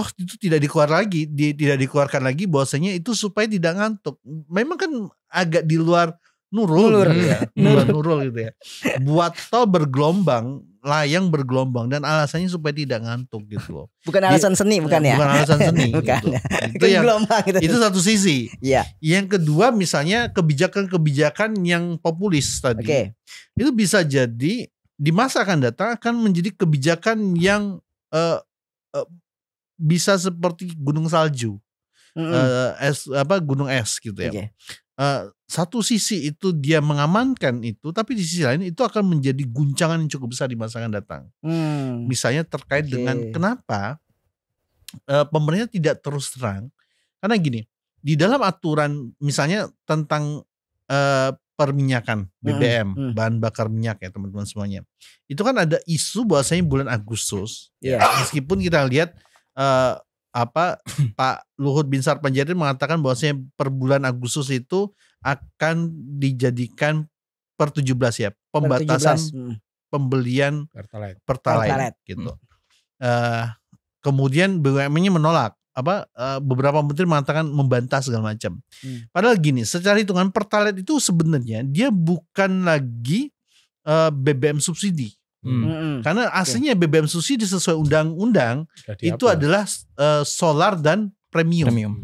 D: toh itu tidak dikeluar lagi, di- tidak dikeluarkan lagi bahwasanya itu supaya tidak ngantuk. Memang kan agak di luar nurul
B: Nurul.
D: gitu ya, luar nurul gitu ya. Buat tol bergelombang, layang bergelombang dan alasannya supaya tidak ngantuk gitu loh.
B: bukan alasan seni bukan ya?
D: Bukan alasan seni. *laughs*
B: Bukan.
D: gitu. Itu yang *laughs*
B: gelombang gitu.
D: itu satu sisi.
B: Iya.
D: Yang kedua misalnya kebijakan-kebijakan yang populis tadi
B: Oke.
D: itu bisa jadi di masa akan datang akan menjadi kebijakan yang eh, eh, bisa seperti gunung salju,
B: Mm-mm.
D: eh, es apa gunung es gitu ya.
B: Oke.
D: Eh, satu sisi itu dia mengamankan itu, tapi di sisi lain itu akan menjadi guncangan yang cukup besar di masa akan datang.
B: Hmm.
D: Misalnya terkait
B: Oke.
D: dengan kenapa eh, pemerintah tidak terus terang, karena gini di dalam aturan misalnya tentang eh, perminyakan BBM
B: hmm.
D: bahan bakar minyak ya teman-teman semuanya itu kan ada isu bahwasanya bulan Agustus
B: Iya.
D: meskipun kita lihat eh, apa *clears throat* Pak Luhut Binsar Panjaitan mengatakan bahwasanya per bulan Agustus itu akan dijadikan per 17 ya pembatasan
B: 17. Hmm.
D: pembelian
A: Pertalite.
D: pertalite
B: Pertalite.
D: gitu. Eh, kemudian BUMN-nya menolak apa eh, beberapa menteri mengatakan membantah segala macam.
B: Hmm.
D: Padahal gini, secara hitungan pertalite itu sebenarnya dia bukan lagi eh, BBM subsidi.
C: Hmm.
D: Karena aslinya BBM subsidi sesuai undang-undang itu
A: dihapus.
D: adalah eh, solar dan premium,
C: Premium.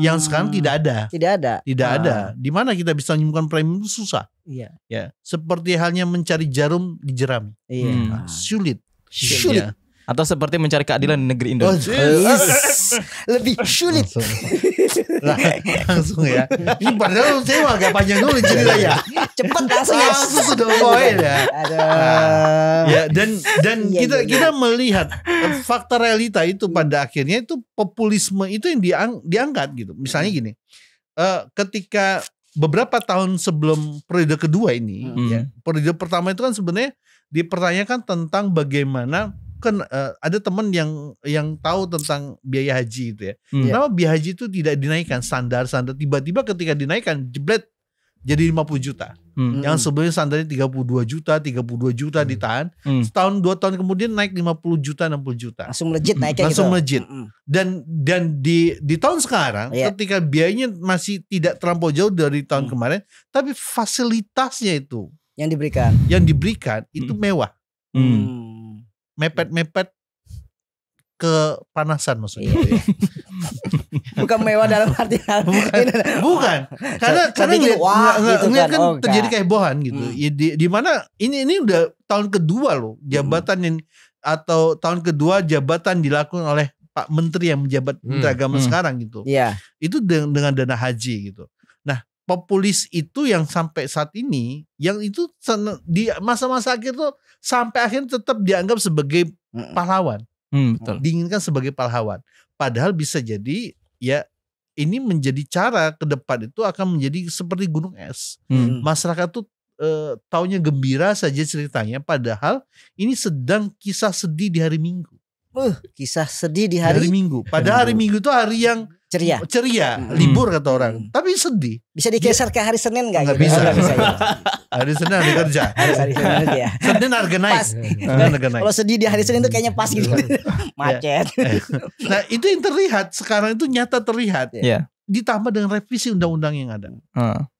D: yang sekarang
B: Hmm.
D: tidak ada.
B: Tidak ada.
D: Tidak
B: Ah,
D: ada. Di mana kita bisa menemukan premium itu susah
B: Iya.
D: ya. Seperti halnya mencari jarum di jerami.
B: Iya.
C: Hmm.
B: Ah.
D: Sulit.
B: Sulit.
D: Ya.
C: Atau seperti mencari keadilan di negeri
D: Oh,
C: Indonesia.
B: Yes. *laughs* Lebih sulit.
D: Lah, *laughs* langsung ya. Ini padahal saya agak panjang dulu ceritanya.
B: Cepet langsung ya.
D: Langsung the point ya.
B: Aduh.
D: Ya dan dan
B: Iya,
D: kita
B: iya, iya.
D: kita melihat eh, fakta realita itu pada akhirnya itu populisme itu yang diang, diangkat gitu. Misalnya gini. eh, ketika beberapa tahun sebelum periode kedua ini
C: Hmm.
D: ya. Periode pertama itu kan sebenarnya dipertanyakan tentang bagaimana kan eh, ada teman yang yang tahu tentang biaya haji itu ya.
C: Hmm.
D: Kenapa biaya haji itu tidak dinaikkan standar-standar tiba-tiba ketika dinaikkan jeblet jadi 50 juta.
C: Hmm.
D: Yang sebelumnya standarnya 32 juta, 32 juta
A: Hmm.
D: ditahan.
C: Hmm.
D: Setahun dua tahun kemudian naik 50 juta, 60 juta.
B: Langsung melejit naiknya
D: Langsung
B: gitu.
D: melejit.
B: Mm-mm.
D: Dan dan di di tahun sekarang
B: Iya.
D: ketika biayanya masih tidak terlampau jauh dari tahun
B: Hmm.
D: kemarin, tapi fasilitasnya itu
B: Yang diberikan.
D: yang diberikan itu mewah,
C: Hmm.
B: Hmm.
D: mepet-mepet kepanasan maksudnya.
B: Iya. *laughs* Bukan mewah dalam arti
D: Bukan. Bukan. Karena
B: Saya
D: karena ngeliat,
B: wah,
D: ngeliat-
B: gitu
D: ngeliat
B: kan.
D: kan
B: Oh,
D: terjadi kehebohan gitu.
B: Hmm.
D: Ya, di, di mana ini ini udah tahun kedua loh jabatan yang atau tahun kedua jabatan dilakukan oleh Pak Menteri yang menjabat
A: Hmm.
D: Menteri Agama
C: Hmm.
D: sekarang gitu.
B: Iya.
D: Itu dengan, dengan dana haji gitu. Populis itu yang sampai saat ini yang itu di masa-masa akhir tuh sampai akhirnya tetap dianggap sebagai pahlawan,
C: Hmm, betul.
D: diinginkan sebagai pahlawan. Padahal bisa jadi ya ini menjadi cara ke depan itu akan menjadi seperti gunung es
C: Hmm.
D: masyarakat tuh eh, taunya gembira saja ceritanya padahal ini sedang kisah sedih di hari Minggu.
B: Uh, kisah sedih di
D: Di hari,
B: hari
D: Minggu. Padahal hari Minggu itu hari yang
B: ceria.
D: ceria,
B: Hmm.
D: libur kata orang.
B: Hmm.
D: Tapi sedih.
B: Bisa digeser ke hari Senin nggak?
D: Nggak
B: gitu?
D: bisa.
B: Oh, nggak bisa ya. *laughs*
D: Hari Senin hari kerja. *laughs*
B: Hari Senin ya. *laughs*
D: Senin harga naik.
B: Pas.
D: Harga naik.
B: Kalau sedih di hari Senin tuh kayaknya pas gitu. Macet.
D: Nah, itu yang terlihat sekarang itu nyata terlihat.
C: Iya.
D: Ditambah dengan revisi undang-undang yang ada.
C: Ah.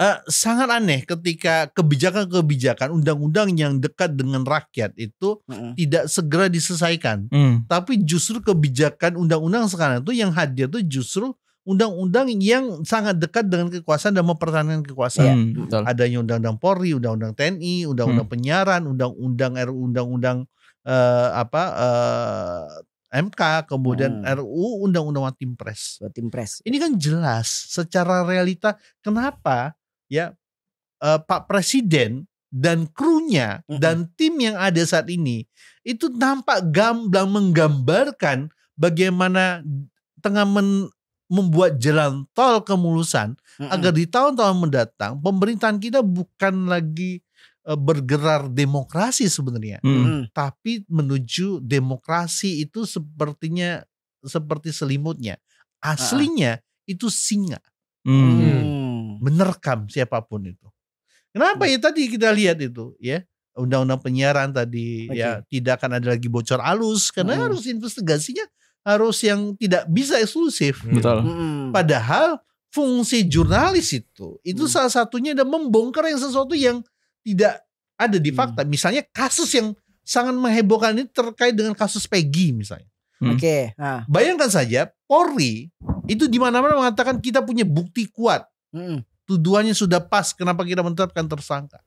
D: Eh, sangat aneh ketika kebijakan-kebijakan undang-undang yang dekat dengan rakyat itu
B: Mm-mm.
D: tidak segera diselesaikan.
C: Hmm.
D: tapi justru kebijakan undang-undang sekarang itu yang hadir itu justru undang-undang yang sangat dekat dengan kekuasaan dan mempertahankan kekuasaan.
C: Hmm, betul.
D: Adanya undang-undang Polri, undang-undang TNI, undang-undang
C: Hmm.
D: penyiaran, undang-undang RUU undang-undang eh, apa eh, MK, kemudian
B: Hmm.
D: RUU undang-undang Tim Pres.
B: Buat tim pres.
D: Ini kan jelas secara realita kenapa ya eh, Pak Presiden dan krunya
B: Mm-mm.
D: dan tim yang ada saat ini itu nampak gamblang menggambarkan bagaimana tengah men- membuat jalan tol kemulusan
B: Mm-mm.
D: agar di tahun-tahun mendatang pemerintahan kita bukan lagi eh, bergerak demokrasi sebenarnya
C: Hmm.
D: Tapi menuju demokrasi itu sepertinya seperti selimutnya aslinya itu singa
C: Hmm.
B: Hmm.
D: Menerkam siapa pun itu. Kenapa ya tadi kita lihat itu ya undang-undang penyiaran tadi
B: Oke.
D: ya tidak akan ada lagi bocor halus karena
B: Hmm.
D: harus investigasinya harus yang tidak bisa eksklusif.
A: Hmm.
C: Betul.
B: Mm-mm.
D: Padahal fungsi jurnalis itu itu
B: Hmm.
D: salah satunya adalah membongkar yang sesuatu yang tidak ada di
B: Hmm.
D: fakta. Misalnya kasus yang sangat menghebohkan ini terkait dengan kasus Peggy misalnya.
C: Hmm.
B: Oke. Nah.
D: Bayangkan saja Polri itu di mana-mana mengatakan kita punya bukti kuat
B: Mm-mm.
D: Tuduhannya sudah pas kenapa kita menetapkan tersangka.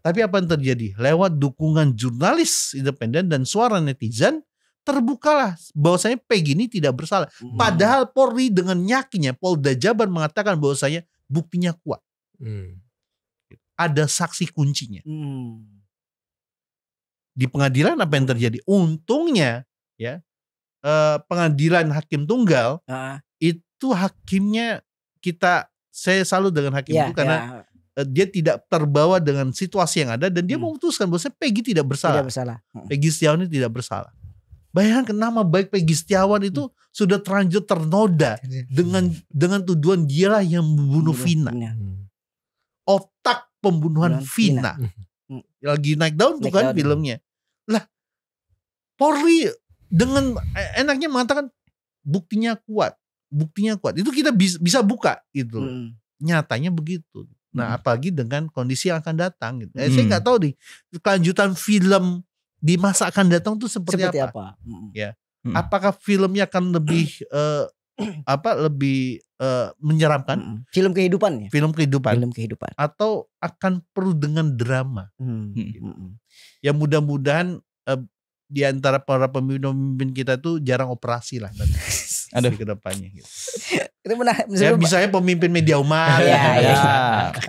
D: Tapi apa yang terjadi? Lewat dukungan jurnalis independen dan suara netizen terbukalah bahwasanya Peggy ini tidak bersalah.
B: Hmm.
D: Padahal Polri dengan yakinnya Polda Jabar mengatakan bahwasanya buktinya kuat.
A: Hmm.
D: Ada saksi kuncinya.
B: Hmm.
D: Di pengadilan apa yang terjadi? Untungnya ya eh, pengadilan hakim tunggal
B: Ah,
D: itu hakimnya kita saya salut dengan hakim
B: ya,
D: itu karena
B: ya,
D: eh, dia tidak terbawa dengan situasi yang ada dan dia
B: Hmm.
D: memutuskan bahwa Peggy tidak bersalah.
B: tidak bersalah. Mm.
D: Peggy Setiawan ini tidak bersalah. Bayangkan nama baik Peggy Setiawan itu sudah terlanjur ternoda dengan dengan tuduhan dialah yang membunuh Vina.
A: Hmm.
D: Otak pembunuhan Vina. Hmm. Lagi naik daun tuh kan filmnya. Lah Polri dengan enaknya mengatakan buktinya kuat. Buktinya kuat. Itu kita bisa, bisa buka gitu.
B: Mm.
D: nyatanya begitu. Nah,
C: Hmm.
D: apalagi dengan kondisi yang akan datang gitu. Eh, Saya
C: Hmm.
D: nggak tahu nih kelanjutan film di masa akan datang tuh seperti,
B: Seperti
D: apa?
B: apa? Mm.
C: Hmm.
D: Apakah filmnya akan lebih eh, apa lebih eh, menyeramkan
B: Mm. Film kehidupan ya.
D: film kehidupan
B: Film kehidupan.
D: atau akan perlu dengan drama?
B: Hmm.
C: Hmm.
B: Mm-mm.
D: Ya mudah-mudahan eh, di antara para pemimpin-pemimpin kita tuh jarang operasi lah. nanti. *laughs*
C: Aduh.
D: ke depannya gitu. *laughs*
B: Itu benar.
D: Ya bisanya pemimpin media umat.
B: Iya, iya.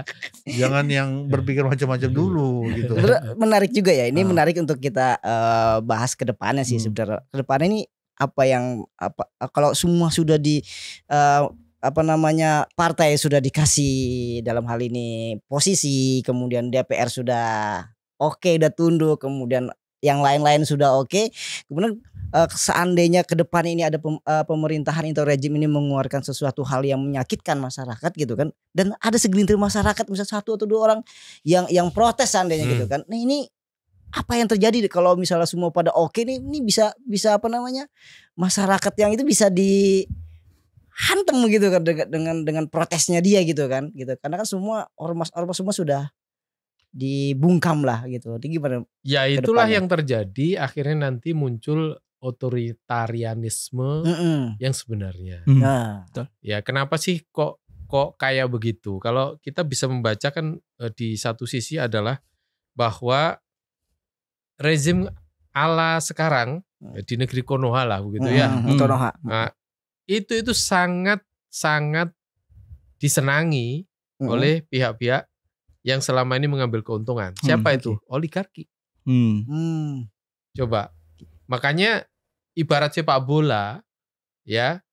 B: *laughs*
D: Jangan yang berpikir macam-macam dulu gitu.
B: Menarik juga ya. Ini
D: Ah.
B: menarik untuk kita eh, bahas ke depannya sih
D: Hmm.
B: sebenarnya. Ke depannya ini apa yang apa kalau semua sudah di eh, apa namanya partai sudah dikasih dalam hal ini posisi, kemudian DPR sudah oke udah tunduk, kemudian yang lain-lain sudah oke, kemudian eh, seandainya ke depan ini ada pem- eh, pemerintahan atau rejim ini mengeluarkan sesuatu hal yang menyakitkan masyarakat gitu kan dan ada segelintir masyarakat misalnya satu atau dua orang yang yang protes seandainya
A: Hmm.
B: gitu kan nah ini apa yang terjadi kalau misalnya semua pada oke nih ini bisa bisa apa namanya masyarakat yang itu bisa di hantem gitu kan dengan dengan dengan protesnya dia gitu kan gitu karena kan semua ormas ormas semua sudah dibungkam lah gitu jadi gimana
A: Ya itulah yang terjadi akhirnya nanti muncul otoritarianisme
B: Mm-mm.
A: yang sebenarnya.
C: Hmm.
B: nah
A: Ya kenapa sih kok kok kayak begitu? Kalau kita bisa membaca kan eh, di satu sisi adalah bahwa rezim ala sekarang eh, di negeri Konoha lah begitu ya.
B: Mm-mm,
C: Hmm.
B: Konoha.
A: Nah, itu itu sangat sangat disenangi
B: Mm-mm.
A: oleh pihak-pihak yang selama ini mengambil keuntungan. Siapa
C: Hmm,
A: itu? Oligarki.
C: Hmm.
B: Hmm.
A: Coba. Makanya ibarat sepak bola ya,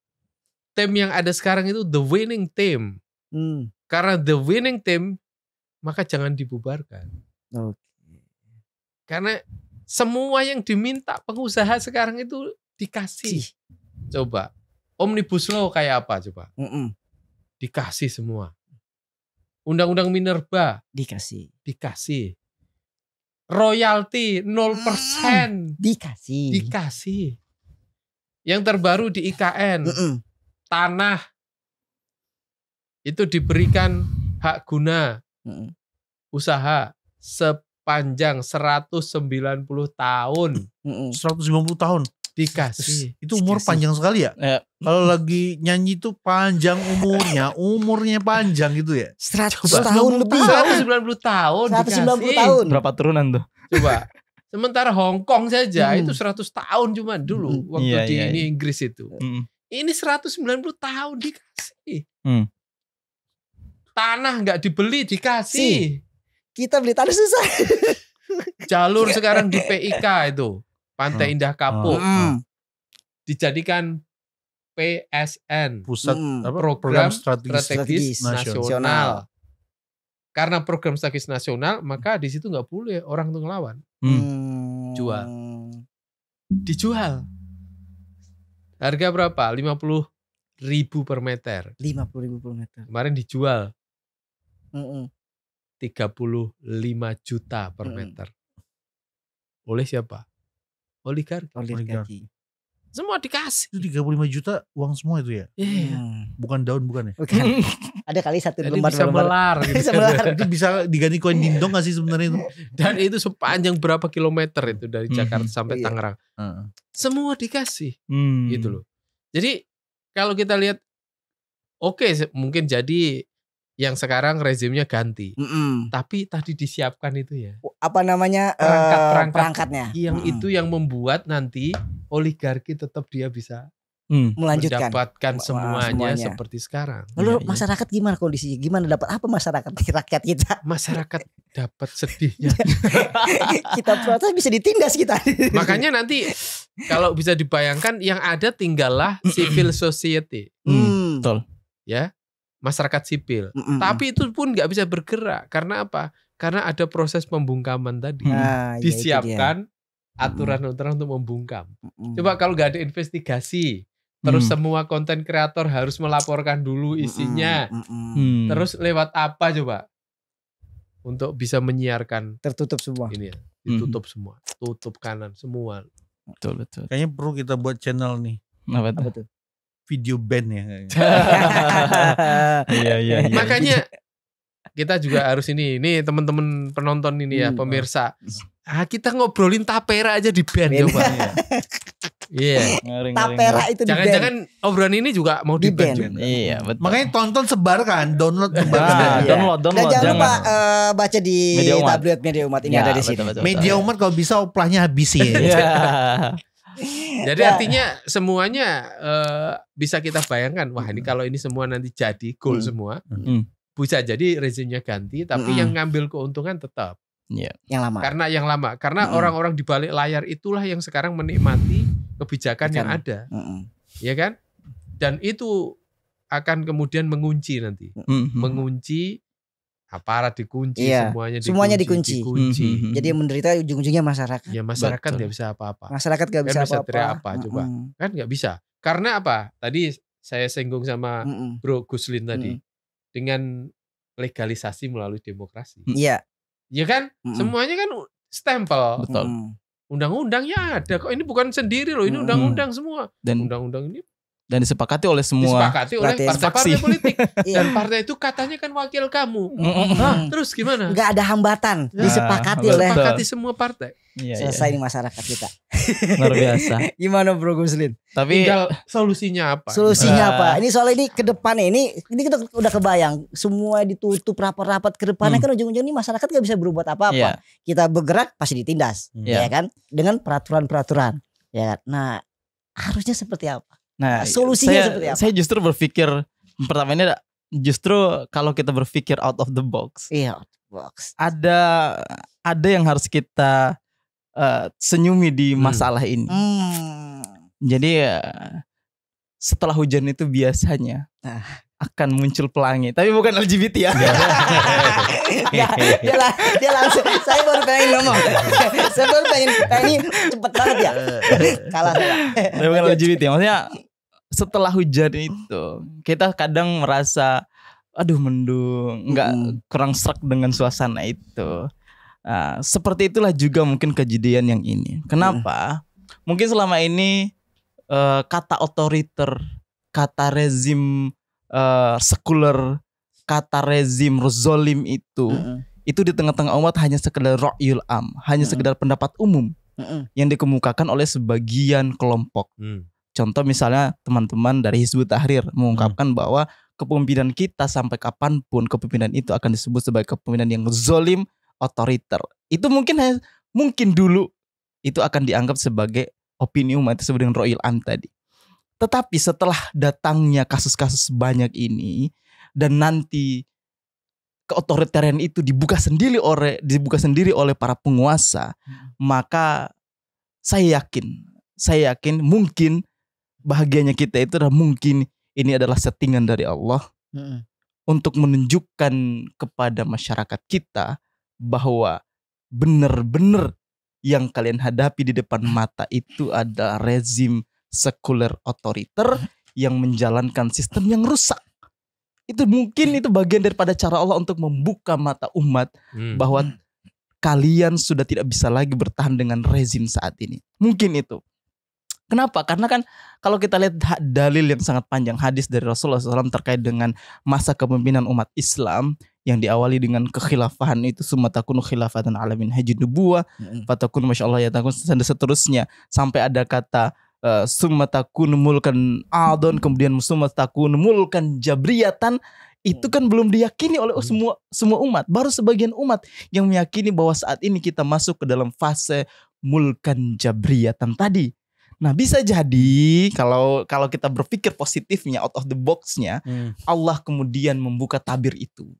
A: tim yang ada sekarang itu the winning team.
B: Hmm.
A: Karena the winning team maka jangan dibubarkan.
B: Oke.
A: Karena semua yang diminta pengusaha sekarang itu dikasih.
B: Sih.
A: Coba. Omnibus law kayak apa coba?
B: Mm-mm.
A: Dikasih semua. Undang-undang minerba
B: dikasih
A: dikasih. Royalti 0%
B: dikasih
A: dikasih. Yang terbaru di IKN,
B: Mm-mm.
A: tanah itu diberikan hak guna
B: Mm-mm.
A: usaha sepanjang 190 tahun
B: Mm-mm.
D: 150 tahun.
A: Dikasih.
D: Itu umur
B: Dikasih.
D: panjang sekali ya.
C: Ya.
D: Kalau lagi nyanyi itu panjang umurnya, *laughs* umurnya panjang gitu ya.
B: 100
A: Coba.
B: tahun lebih
A: 190 tahun
B: 190
A: dikasih.
B: tahun
C: Berapa turunan tuh?
A: Coba. Sementara Hong Kong saja
B: Hmm.
A: itu 100 tahun cuma dulu
B: Hmm.
A: waktu
C: Iya,
A: di
C: iya,
A: ini
C: iya.
A: Inggris itu.
C: Hmm.
A: Ini 190 tahun dikasih.
C: Hmm.
A: Tanah nggak dibeli dikasih.
B: kita beli tanah susah
A: Jalur *laughs* sekarang di PIK itu, Pantai
D: Hmm.
A: Indah Kapuk,
B: Mm.
A: dijadikan PSN,
D: Pusat
B: Mm.
D: apa,
A: Program
D: strategis.
A: Strategis
B: Strategis
A: Nasional.
B: Nasional.
A: Karena program strategis nasional, maka di situ nggak boleh orang tuh ngelawan.
C: Hmm.
B: Hmm.
A: Jual. Dijual. Harga berapa? 50 ribu per meter.
B: 50 ribu per meter
A: Kemarin dijual
B: Mm-mm.
A: 35 juta per
B: Hmm.
A: meter. Oleh siapa? Oligarki.
B: oligarki
A: Semua dikasih.
D: Itu 35 juta uang semua itu ya.
A: Iya.
B: Hmm.
D: Bukan daun bukan ya.
B: Bukan. *laughs* ada kali satu
A: Jadi
B: lembar
A: bisa
B: lembar
A: melar gitu. *laughs*
B: Bisa melar. *laughs*
D: itu bisa diganti koin dindong gak sih sebenarnya itu?
A: Dan itu sepanjang berapa kilometer itu dari
C: Mhm.
A: Jakarta sampai
B: Iya.
A: Tangerang.
D: Heeh.
A: Semua dikasih
C: Hmm.
A: gitu loh. Jadi kalau kita lihat oke se- mungkin jadi yang sekarang rezimnya ganti.
B: Mm-mm.
A: Tapi tadi disiapkan itu ya.
B: apa namanya eh,
A: Perangkat-perangkat
B: perangkatnya
A: Yang
B: Mm-mm.
A: itu yang membuat nanti oligarki tetap dia bisa
C: Hmm.
B: melanjutkan
A: mendapatkan semuanya,
B: semuanya.
A: seperti sekarang.
B: lalu
C: iya.
B: masyarakat gimana kondisinya gimana dapat apa masyarakat rakyat kita
A: Masyarakat dapat sedihnya. *laughs*
B: kita protes bisa ditindas kita
A: Makanya nanti kalau bisa dibayangkan yang ada tinggallah civil society,
B: Hmm.
C: betul.
A: ya masyarakat sipil.
B: Mm-mm.
A: Tapi itu pun nggak bisa bergerak karena apa? Karena ada proses pembungkaman tadi.
B: Nah, ya.
A: Disiapkan aturan-aturan untuk membungkam.
B: Mm-mm.
A: Coba kalau nggak ada investigasi, terus
C: Hmm.
A: semua konten kreator harus melaporkan dulu isinya.
B: Mm-mm.
C: Hmm.
A: Terus lewat apa coba? Untuk bisa menyiarkan
B: tertutup semua
A: ini ya, ditutup semua, tutup kanan semua.
C: betul betul.
D: Kayaknya perlu kita buat channel nih
C: Apa tuh?
B: apa tuh
D: video band ya. *laughs*
C: Iya iya iya.
A: Makanya kita juga harus ini, ini teman-teman penonton ini ya,
B: Hmm.
A: pemirsa. Ah, kita ngobrolin tapera aja di band coba. Iya.
C: Ngeri, ngeri,
B: tapera itu di band.
A: Jangan-jangan obrolan ini juga mau di,
B: Di
A: band.
B: band.
A: juga.
C: Iya betul.
D: Makanya tonton sebarkan, download
C: Ah,
D: sebarkan.
B: Iya.
C: download
B: Dan
C: download
B: jangan lupa
C: jangan.
B: eh, baca di
C: Media Umat.
B: tablet media umat ini
C: Ya,
B: ada di
C: betul,
B: sini.
C: betul,
D: Media umat kalau bisa oplahnya habisin. *laughs* *laughs*
A: Jadi
B: Ya.
A: artinya semuanya eh, bisa kita bayangkan, wah ini kalau ini semua nanti jadi goal
B: Hmm.
A: semua,
C: Hmm.
A: bisa jadi rezimnya ganti, tapi
B: Hmm.
A: yang ngambil keuntungan tetap
B: yang lama.
A: karena yang lama, karena
B: Hmm.
A: orang-orang di balik layar itulah yang sekarang menikmati kebijakan yang
B: Kebijakan.
A: ada,
B: Mm-mm.
A: ya kan? Dan itu akan kemudian mengunci nanti,
C: Hmm.
A: mengunci aparat dikunci,
B: Iya,
A: semuanya dikunci,
B: semuanya dikunci.
A: dikunci.
C: Hmm, hmm, hmm.
B: Jadi yang menderita ujung-ujungnya masyarakat.
A: Ya masyarakat nggak bisa apa-apa.
B: Masyarakat gak
A: Kan
B: bisa
A: bisa
B: apa-apa.
A: teriak apa, coba?
B: Mm-mm.
A: kan nggak bisa karena apa tadi saya singgung sama
B: Mm-mm.
A: Bro Guslin tadi
B: Mm.
A: dengan legalisasi melalui demokrasi
C: Mm.
B: Iya.
A: ya kan
B: Mm-mm.
A: semuanya kan stempel
C: Betul.
B: Mm-mm.
A: undang-undangnya ada kok ini bukan sendiri loh ini
B: Mm.
A: undang-undang semua
C: Dan
A: undang-undang ini
C: dan disepakati oleh semua
A: disepakati oleh partai-partai politik *laughs*
B: Iya.
A: dan partai itu katanya kan wakil kamu. Hah, terus gimana
B: Nggak ada hambatan
A: Ya,
B: disepakati oleh
A: disepakati semua partai
C: Iya, iya.
B: selesai nih masyarakat kita. *laughs*
C: luar biasa. *laughs*
B: Gimana Bro Guslin?
C: Tapi
A: tinggal solusinya apa
B: Solusinya
C: Nah.
B: apa? Ini soal ini ke depannya ini ini kita udah kebayang semua ditutup rapat-rapat ke depannya
C: Hmm.
B: kan ujung-ujungnya ini masyarakat gak bisa berbuat apa-apa.
C: Iya.
B: Kita bergerak pasti ditindas,
C: Iya.
B: ya kan? Dengan peraturan-peraturan, ya kan? Nah, harusnya seperti apa?
C: Nah,
B: Solusinya
C: saya,
B: seperti apa?
C: Saya justru berpikir pertama ini ada- justru kalau kita berpikir out of the box,
B: Iya, box.
C: ada ada yang harus kita eh, senyumi di
A: Hmm.
C: masalah ini.
B: Hmm.
C: Jadi eh, setelah hujan itu biasanya
B: Ah.
C: Akan muncul pelangi, tapi bukan LGBT *laughs* ya.
B: dia, dia, lah- dia langsung saya baru pengen ngomong. *laughs* saya baru pengen pengen ini cepet banget ya. *laughs* Kalah saya.
C: Tapi bukan LGBT. Maksudnya setelah hujan itu kita kadang merasa aduh mendung, nggak
B: Mm-mm.
C: kurang serak dengan suasana itu. Nah, seperti itulah juga mungkin kejadian yang ini. Kenapa? Mungkin selama ini eh, kata otoriter, kata rezim eh, sekuler, kata rezim zolim itu
B: Mm-mm.
C: itu di tengah-tengah umat hanya sekedar ro'yul am, hanya
B: Mm.
C: sekedar pendapat umum
B: Mm-mm.
C: yang dikemukakan oleh sebagian kelompok.
A: Hmm.
C: Contoh misalnya teman-teman dari Hizbut Tahrir mengungkapkan bahwa kepemimpinan kita sampai kapan pun kepemimpinan itu akan disebut sebagai kepemimpinan yang zolim, otoriter. Itu mungkin hanya- mungkin dulu itu akan dianggap sebagai opini umat itu sebagai royal am tadi. Tetapi setelah datangnya kasus-kasus banyak ini dan nanti keotoritarian itu dibuka sendiri oleh dibuka sendiri oleh para penguasa, maka saya yakin, saya yakin mungkin bahagianya kita itu adalah mungkin ini adalah settingan dari Allah
B: Mm-mm.
C: untuk menunjukkan kepada masyarakat kita bahwa benar-benar yang kalian hadapi di depan mata itu adalah rezim sekuler otoriter yang menjalankan sistem yang rusak. Itu mungkin itu bagian daripada cara Allah untuk membuka mata umat
A: Hmm.
C: bahwa kalian sudah tidak bisa lagi bertahan dengan rezim saat ini. Mungkin itu. Kenapa? Karena kan kalau kita lihat ha- dalil yang sangat panjang hadis dari Rasulullah SAW terkait dengan masa kepemimpinan umat Islam yang diawali dengan kekhilafahan itu sumatakunu khilafatan alamin haji nubuah
B: Mm-mm.
C: fatakun masya Allah ya takun dan seterusnya sampai ada kata uh, sumatakun mulkan adon kemudian sumatakun mulkan jabriyatan itu kan belum diyakini oleh
A: Hmm.
C: semua semua umat baru sebagian umat yang meyakini bahwa saat ini kita masuk ke dalam fase mulkan jabriyatan tadi nah bisa jadi kalau kalau kita berpikir positifnya out of the boxnya
D: Hmm.
C: Allah kemudian membuka tabir itu.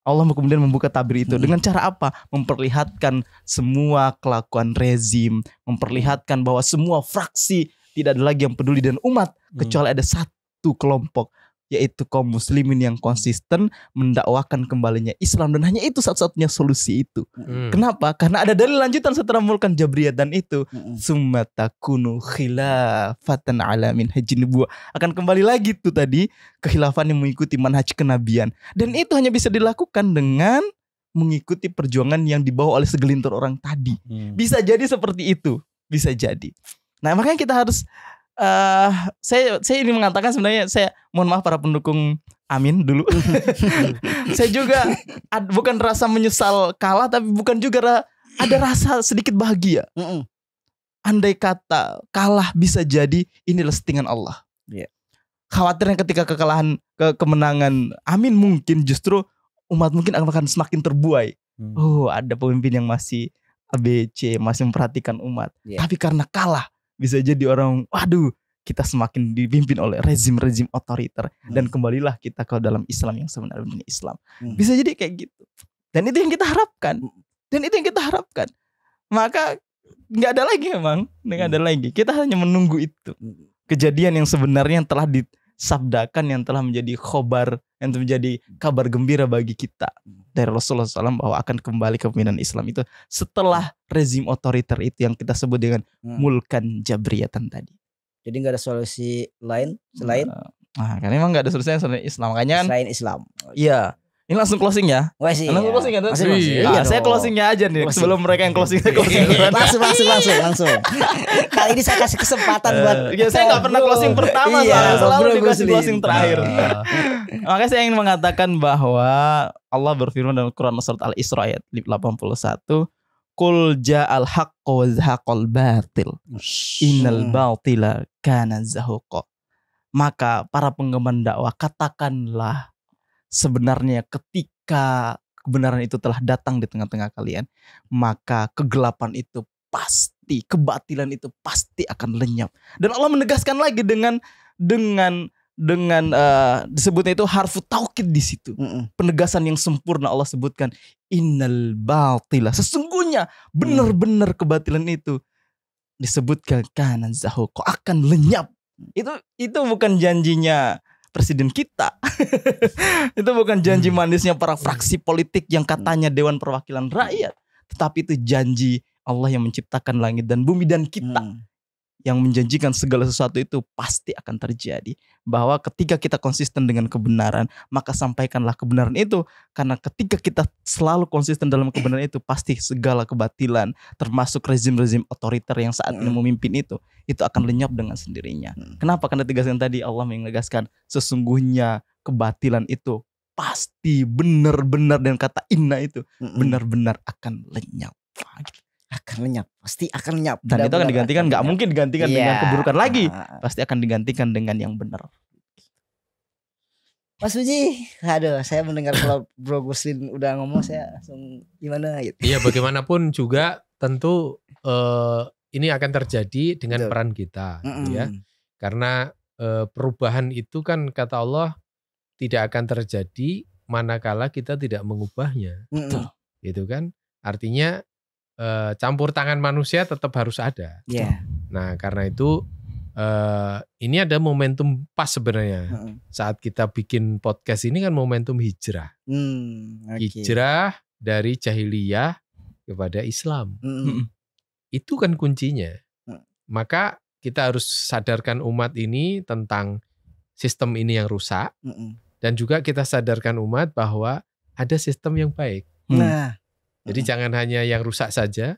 C: Allah kemudian membuka tabir itu
B: Hmm.
C: dengan cara apa? Memperlihatkan semua kelakuan rezim, memperlihatkan bahwa semua fraksi tidak ada lagi yang peduli dan umat kecuali ada satu kelompok yaitu kaum muslimin yang konsisten mendakwakan kembalinya Islam dan hanya itu satu-satunya solusi itu.
A: Hmm.
C: Kenapa? Karena ada dalil lanjutan setelah mulkan Jabriyah dan itu
B: Mm-mm.
C: summa takunu khilafatan ala min haji nubuwah akan kembali lagi tuh tadi kekhilafan yang mengikuti manhaj kenabian dan itu hanya bisa dilakukan dengan mengikuti perjuangan yang dibawa oleh segelintir orang tadi
D: Hmm.
C: bisa jadi seperti itu bisa jadi nah makanya kita harus eh saya saya ini mengatakan sebenarnya saya mohon maaf para pendukung Amin dulu *laughs* saya juga ad- bukan rasa menyesal kalah tapi bukan juga ra- ada rasa sedikit bahagia
B: Mm-mm.
C: andai kata kalah bisa jadi inilah settingan Allah.
B: Iya.
C: Khawatirnya ketika kekalahan ke kemenangan Amin mungkin justru umat mungkin akan semakin terbuai.
D: Hmm.
C: Oh, ada pemimpin yang masih ABC, masih memperhatikan umat.
B: Iya.
C: Tapi karena kalah bisa jadi orang waduh kita semakin dipimpin oleh rezim-rezim otoriter dan kembalilah kita ke dalam Islam yang sebenarnya Islam.
B: Hmm.
C: Bisa jadi kayak gitu. Dan itu yang kita harapkan. Dan itu yang kita harapkan. Maka nggak ada lagi memang, nggak ada lagi. Kita hanya menunggu itu. Kejadian yang sebenarnya yang telah disabdakan yang telah menjadi khobar yang menjadi kabar gembira bagi kita dari Rasulullah SAW bahwa akan kembali kepemimpinan Islam itu setelah rezim otoriter itu yang kita sebut dengan
B: Hmm.
C: mulkan jabriyatan tadi.
B: Jadi nggak ada solusi lain selain
C: Nah, karena emang nggak ada solusinya selain Islam. Makanya kan,
B: selain Islam.
C: iya. Ini langsung closing ya.
B: Wah sih.
C: Langsung
B: iya.
C: closing ya, tuh?
B: Masih, masih.
A: Iya,
B: Iya
C: saya closingnya aja nih
B: Closing.
C: sebelum mereka yang closing saya closing
B: Iya, *laughs* langsung langsung langsung langsung. Kali ini saya kasih kesempatan buat
C: Ya, saya nggak pernah closing pertama
B: Iya,
C: soalnya selalu
B: Bro
C: dikasih closing terakhir.
D: Ah. *laughs*
C: Makanya saya ingin mengatakan bahwa Allah berfirman dalam Quran surat Al-Isra ayat 81, "Qul ja'al haqqu wa zahaqal batil, innal batila kana zahuqa." Maka para penggemar dakwah katakanlah sebenarnya ketika kebenaran itu telah datang di tengah-tengah kalian, maka kegelapan itu pasti, kebatilan itu pasti akan lenyap. Dan Allah menegaskan lagi dengan dengan dengan eh, disebutnya itu harfu taukid di situ.
B: Mm-mm.
C: Penegasan yang sempurna Allah sebutkan innal batila. Sesungguhnya benar-benar kebatilan itu disebutkan kanan zahuqa akan lenyap. Itu itu bukan janjinya presiden kita. *laughs* itu bukan janji manisnya para fraksi politik yang katanya dewan perwakilan rakyat, tetapi itu janji Allah yang menciptakan langit dan bumi dan kita.
B: Hmm.
C: Yang menjanjikan segala sesuatu itu pasti akan terjadi. Bahwa ketika kita konsisten dengan kebenaran, maka sampaikanlah kebenaran itu. Karena ketika kita selalu konsisten dalam kebenaran itu, pasti segala kebatilan, termasuk rezim-rezim otoriter yang saat ini
B: Mm.
C: memimpin itu, itu akan lenyap dengan sendirinya.
B: Mm.
C: Kenapa? Karena tegaskan tadi Allah menegaskan sesungguhnya kebatilan itu pasti benar-benar dan kata inna itu
B: Mm-mm.
C: benar-benar akan lenyap. Gitu.
B: Akan lenyap, pasti akan lenyap.
C: Dan itu akan digantikan nggak mungkin digantikan dengan
B: Iya.
C: keburukan lagi.
B: Ah.
C: pasti akan digantikan dengan yang benar.
B: Mas Uji, aduh, saya mendengar kalau Bro Guslin udah ngomong, saya langsung gimana gitu.
A: Iya bagaimanapun juga tentu eh, ini akan terjadi dengan
B: Betul.
A: peran kita
B: Mm-mm.
A: ya. Karena eh, perubahan itu kan kata Allah tidak akan terjadi manakala kita tidak mengubahnya,
B: Mm-mm.
A: gitu kan? Artinya eh, campur tangan manusia tetap harus ada.
B: Iya.
A: Nah, karena itu eh, ini ada momentum pas sebenarnya.
B: Mm-mm.
A: Saat kita bikin podcast ini kan momentum hijrah.
B: Hmm, oke.
A: Hijrah dari jahiliyah kepada Islam.
B: Mm-mm.
A: Itu kan kuncinya.
B: Hmm.
A: Maka kita harus sadarkan umat ini tentang sistem ini yang rusak
B: Mm-mm.
A: dan juga kita sadarkan umat bahwa ada sistem yang baik.
C: Hmm.
B: Nah,
A: Jadi
B: Mm-mm.
A: jangan hanya yang rusak saja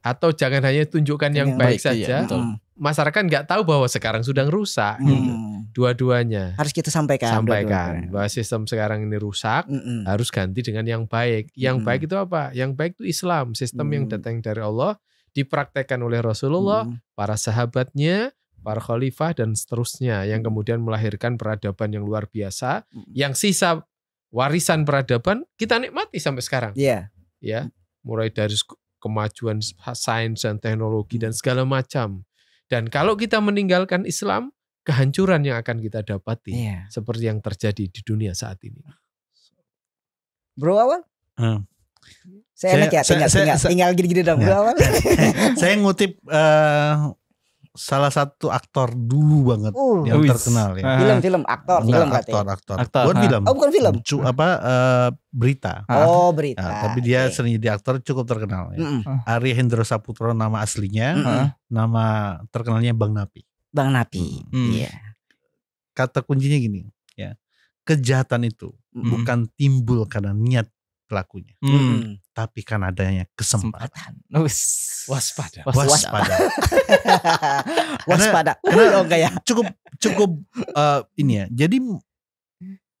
A: atau jangan hanya tunjukkan yang,
B: Yang
A: baik,
C: baik, iya,
A: saja.
C: betul.
B: Mm-mm.
A: Masyarakat nggak tahu bahwa sekarang sudah rusak. gitu.
B: Mm.
A: Dua-duanya
B: harus kita sampaikan.
A: sampaikan
B: dua-duanya.
A: bahwa sistem sekarang ini rusak
B: Mm-mm.
A: harus ganti dengan yang baik. Yang
B: Mm.
A: baik itu apa? Yang baik itu Islam, sistem yang
B: Mm.
A: datang dari Allah, dipraktekkan oleh Rasulullah,
B: Mm.
A: para sahabatnya, para khalifah dan seterusnya yang kemudian melahirkan peradaban yang luar biasa.
B: Mm.
A: Yang sisa warisan peradaban kita nikmati sampai sekarang,
B: Iya.
A: Ya. Mulai dari kemajuan sains dan teknologi dan segala macam. Dan kalau kita meninggalkan Islam, kehancuran yang akan kita dapati
B: Iya.
A: seperti yang terjadi di dunia saat ini.
B: Bro awal?
D: Hmm.
B: Saya,
D: Saya-
B: enak ya,
D: saya-
B: tinggal,
D: saya-
B: tinggal,
D: saya-
B: tinggal gini-gini dong. Bro awal? *laughs*
D: Saya ngutip eh, salah satu aktor dulu banget
B: Uh,
D: yang terkenal ya.
C: Ah.
B: film, film, aktor,
D: Enggak,
B: film
D: aktor, aktor.
C: Aktor,
D: Bukan
C: ah.
D: film.
B: Oh, bukan film.
D: Cu- apa eh, berita.
C: Ah.
B: Oh, berita.
D: Nah, tapi dia
B: Oke.
D: sering jadi aktor cukup terkenal ya.
B: Mm-mm.
D: Ari Hendro Saputro nama aslinya,
B: Mm-mm.
C: Heeh.
D: nama terkenalnya Bang Napi.
B: Bang Napi. Iya.
D: Kata kuncinya gini, ya. Kejahatan itu
B: Mm-mm.
D: bukan timbul karena niat pelakunya,
C: Hmm.
D: Tapi karena adanya kesempatan.
A: Waspada.
D: Waspada.
B: Waspada. *laughs*
D: karena-
B: oh enggak ya.
D: cukup cukup eh, ini ya. Jadi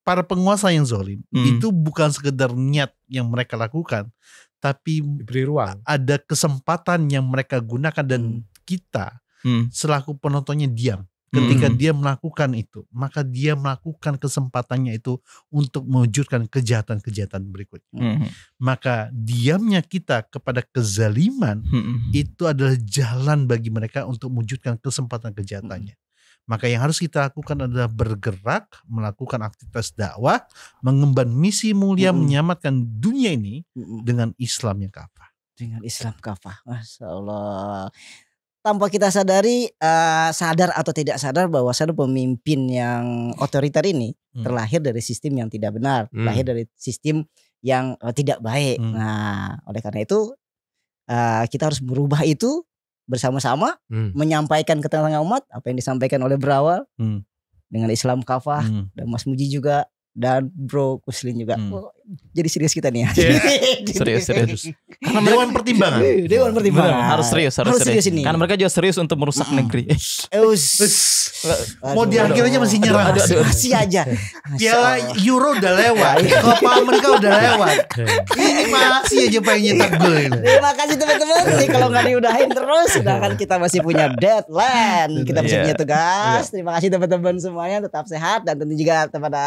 D: para penguasa yang zolim
C: Hmm.
D: itu bukan sekedar niat yang mereka lakukan, tapi
A: Diberi ruang.
D: ada kesempatan yang mereka gunakan dan kita
C: Hmm.
D: selaku penontonnya diam. Ketika
C: Mm.
D: dia melakukan itu, maka dia melakukan kesempatannya itu untuk mewujudkan kejahatan-kejahatan berikutnya.
C: Mm.
D: Maka diamnya kita kepada kezaliman
C: Mm.
D: itu adalah jalan bagi mereka untuk mewujudkan kesempatan kejahatannya. Maka yang harus kita lakukan adalah bergerak, melakukan aktivitas dakwah, mengemban misi mulia,
B: Mm-mm.
D: menyelamatkan dunia ini
B: Mm-mm.
D: dengan Islam yang kafah.
B: dengan Islam kafah. Masya Allah. Tanpa kita sadari, eh, sadar atau tidak sadar bahwa pemimpin yang otoriter ini
D: Hmm.
B: terlahir dari sistem yang tidak benar,
A: Hmm.
B: lahir dari sistem yang eh, tidak baik.
D: Hmm.
B: Nah, oleh karena itu eh, kita harus merubah itu bersama-sama,
A: Hmm.
B: menyampaikan ke tengah-tengah umat apa yang disampaikan oleh berawal
D: Hmm.
B: dengan Islam kafah
D: Hmm.
B: dan Mas Muji juga dan Bro Kuslin juga.
D: Hmm.
B: Oh, jadi serius kita nih ya. *laughs*
C: Serius, serius.
B: Karena
D: Dewan pertimbangan.
B: Dewan pertimbangan.
C: Bener, harus serius, harus,
B: Harus serius ini.
C: Karena mereka juga serius untuk merusak
B: Mm-mm.
C: negeri. *laughs*
B: Us.
D: Mau di akhir aja masih nyerah.
C: Aduh, aduh, aduh.
B: Masih aja.
D: Piala. Euro udah lewat, Copa America udah lewat. *laughs* Ini masih aja pengen nyetak gol ini.
B: Terima kasih teman-teman. Nih kalau nggak diudahin terus, sedangkan kita masih punya deadline, kita masih
C: Iya.
B: punya tugas. Terima kasih teman-teman semuanya, tetap sehat dan tentu juga kepada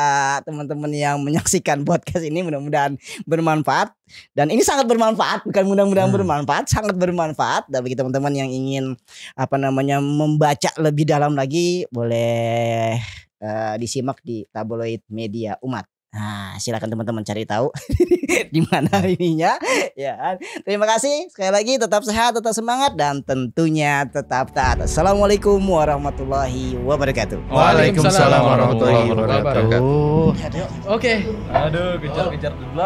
B: teman-teman yang menyaksikan podcast ini mudah-mudahan bermanfaat. Dan ini sangat bermanfaat, bukan mudah-mudahan
D: Hmm.
B: bermanfaat, sangat bermanfaat. Dan bagi teman-teman yang ingin apa namanya membaca lebih dalam lagi, boleh eh, disimak di tabloid media umat. Nah, silakan teman-teman cari tahu *laughs* di mana ininya. Ya, kan? terima kasih sekali lagi. Tetap sehat, tetap semangat, dan tentunya tetap taat. Assalamualaikum warahmatullahi wabarakatuh.
A: Waalaikumsalam warahmatullahi wabarakatuh. Oke.
C: Aduh, kejar-kejar dulu.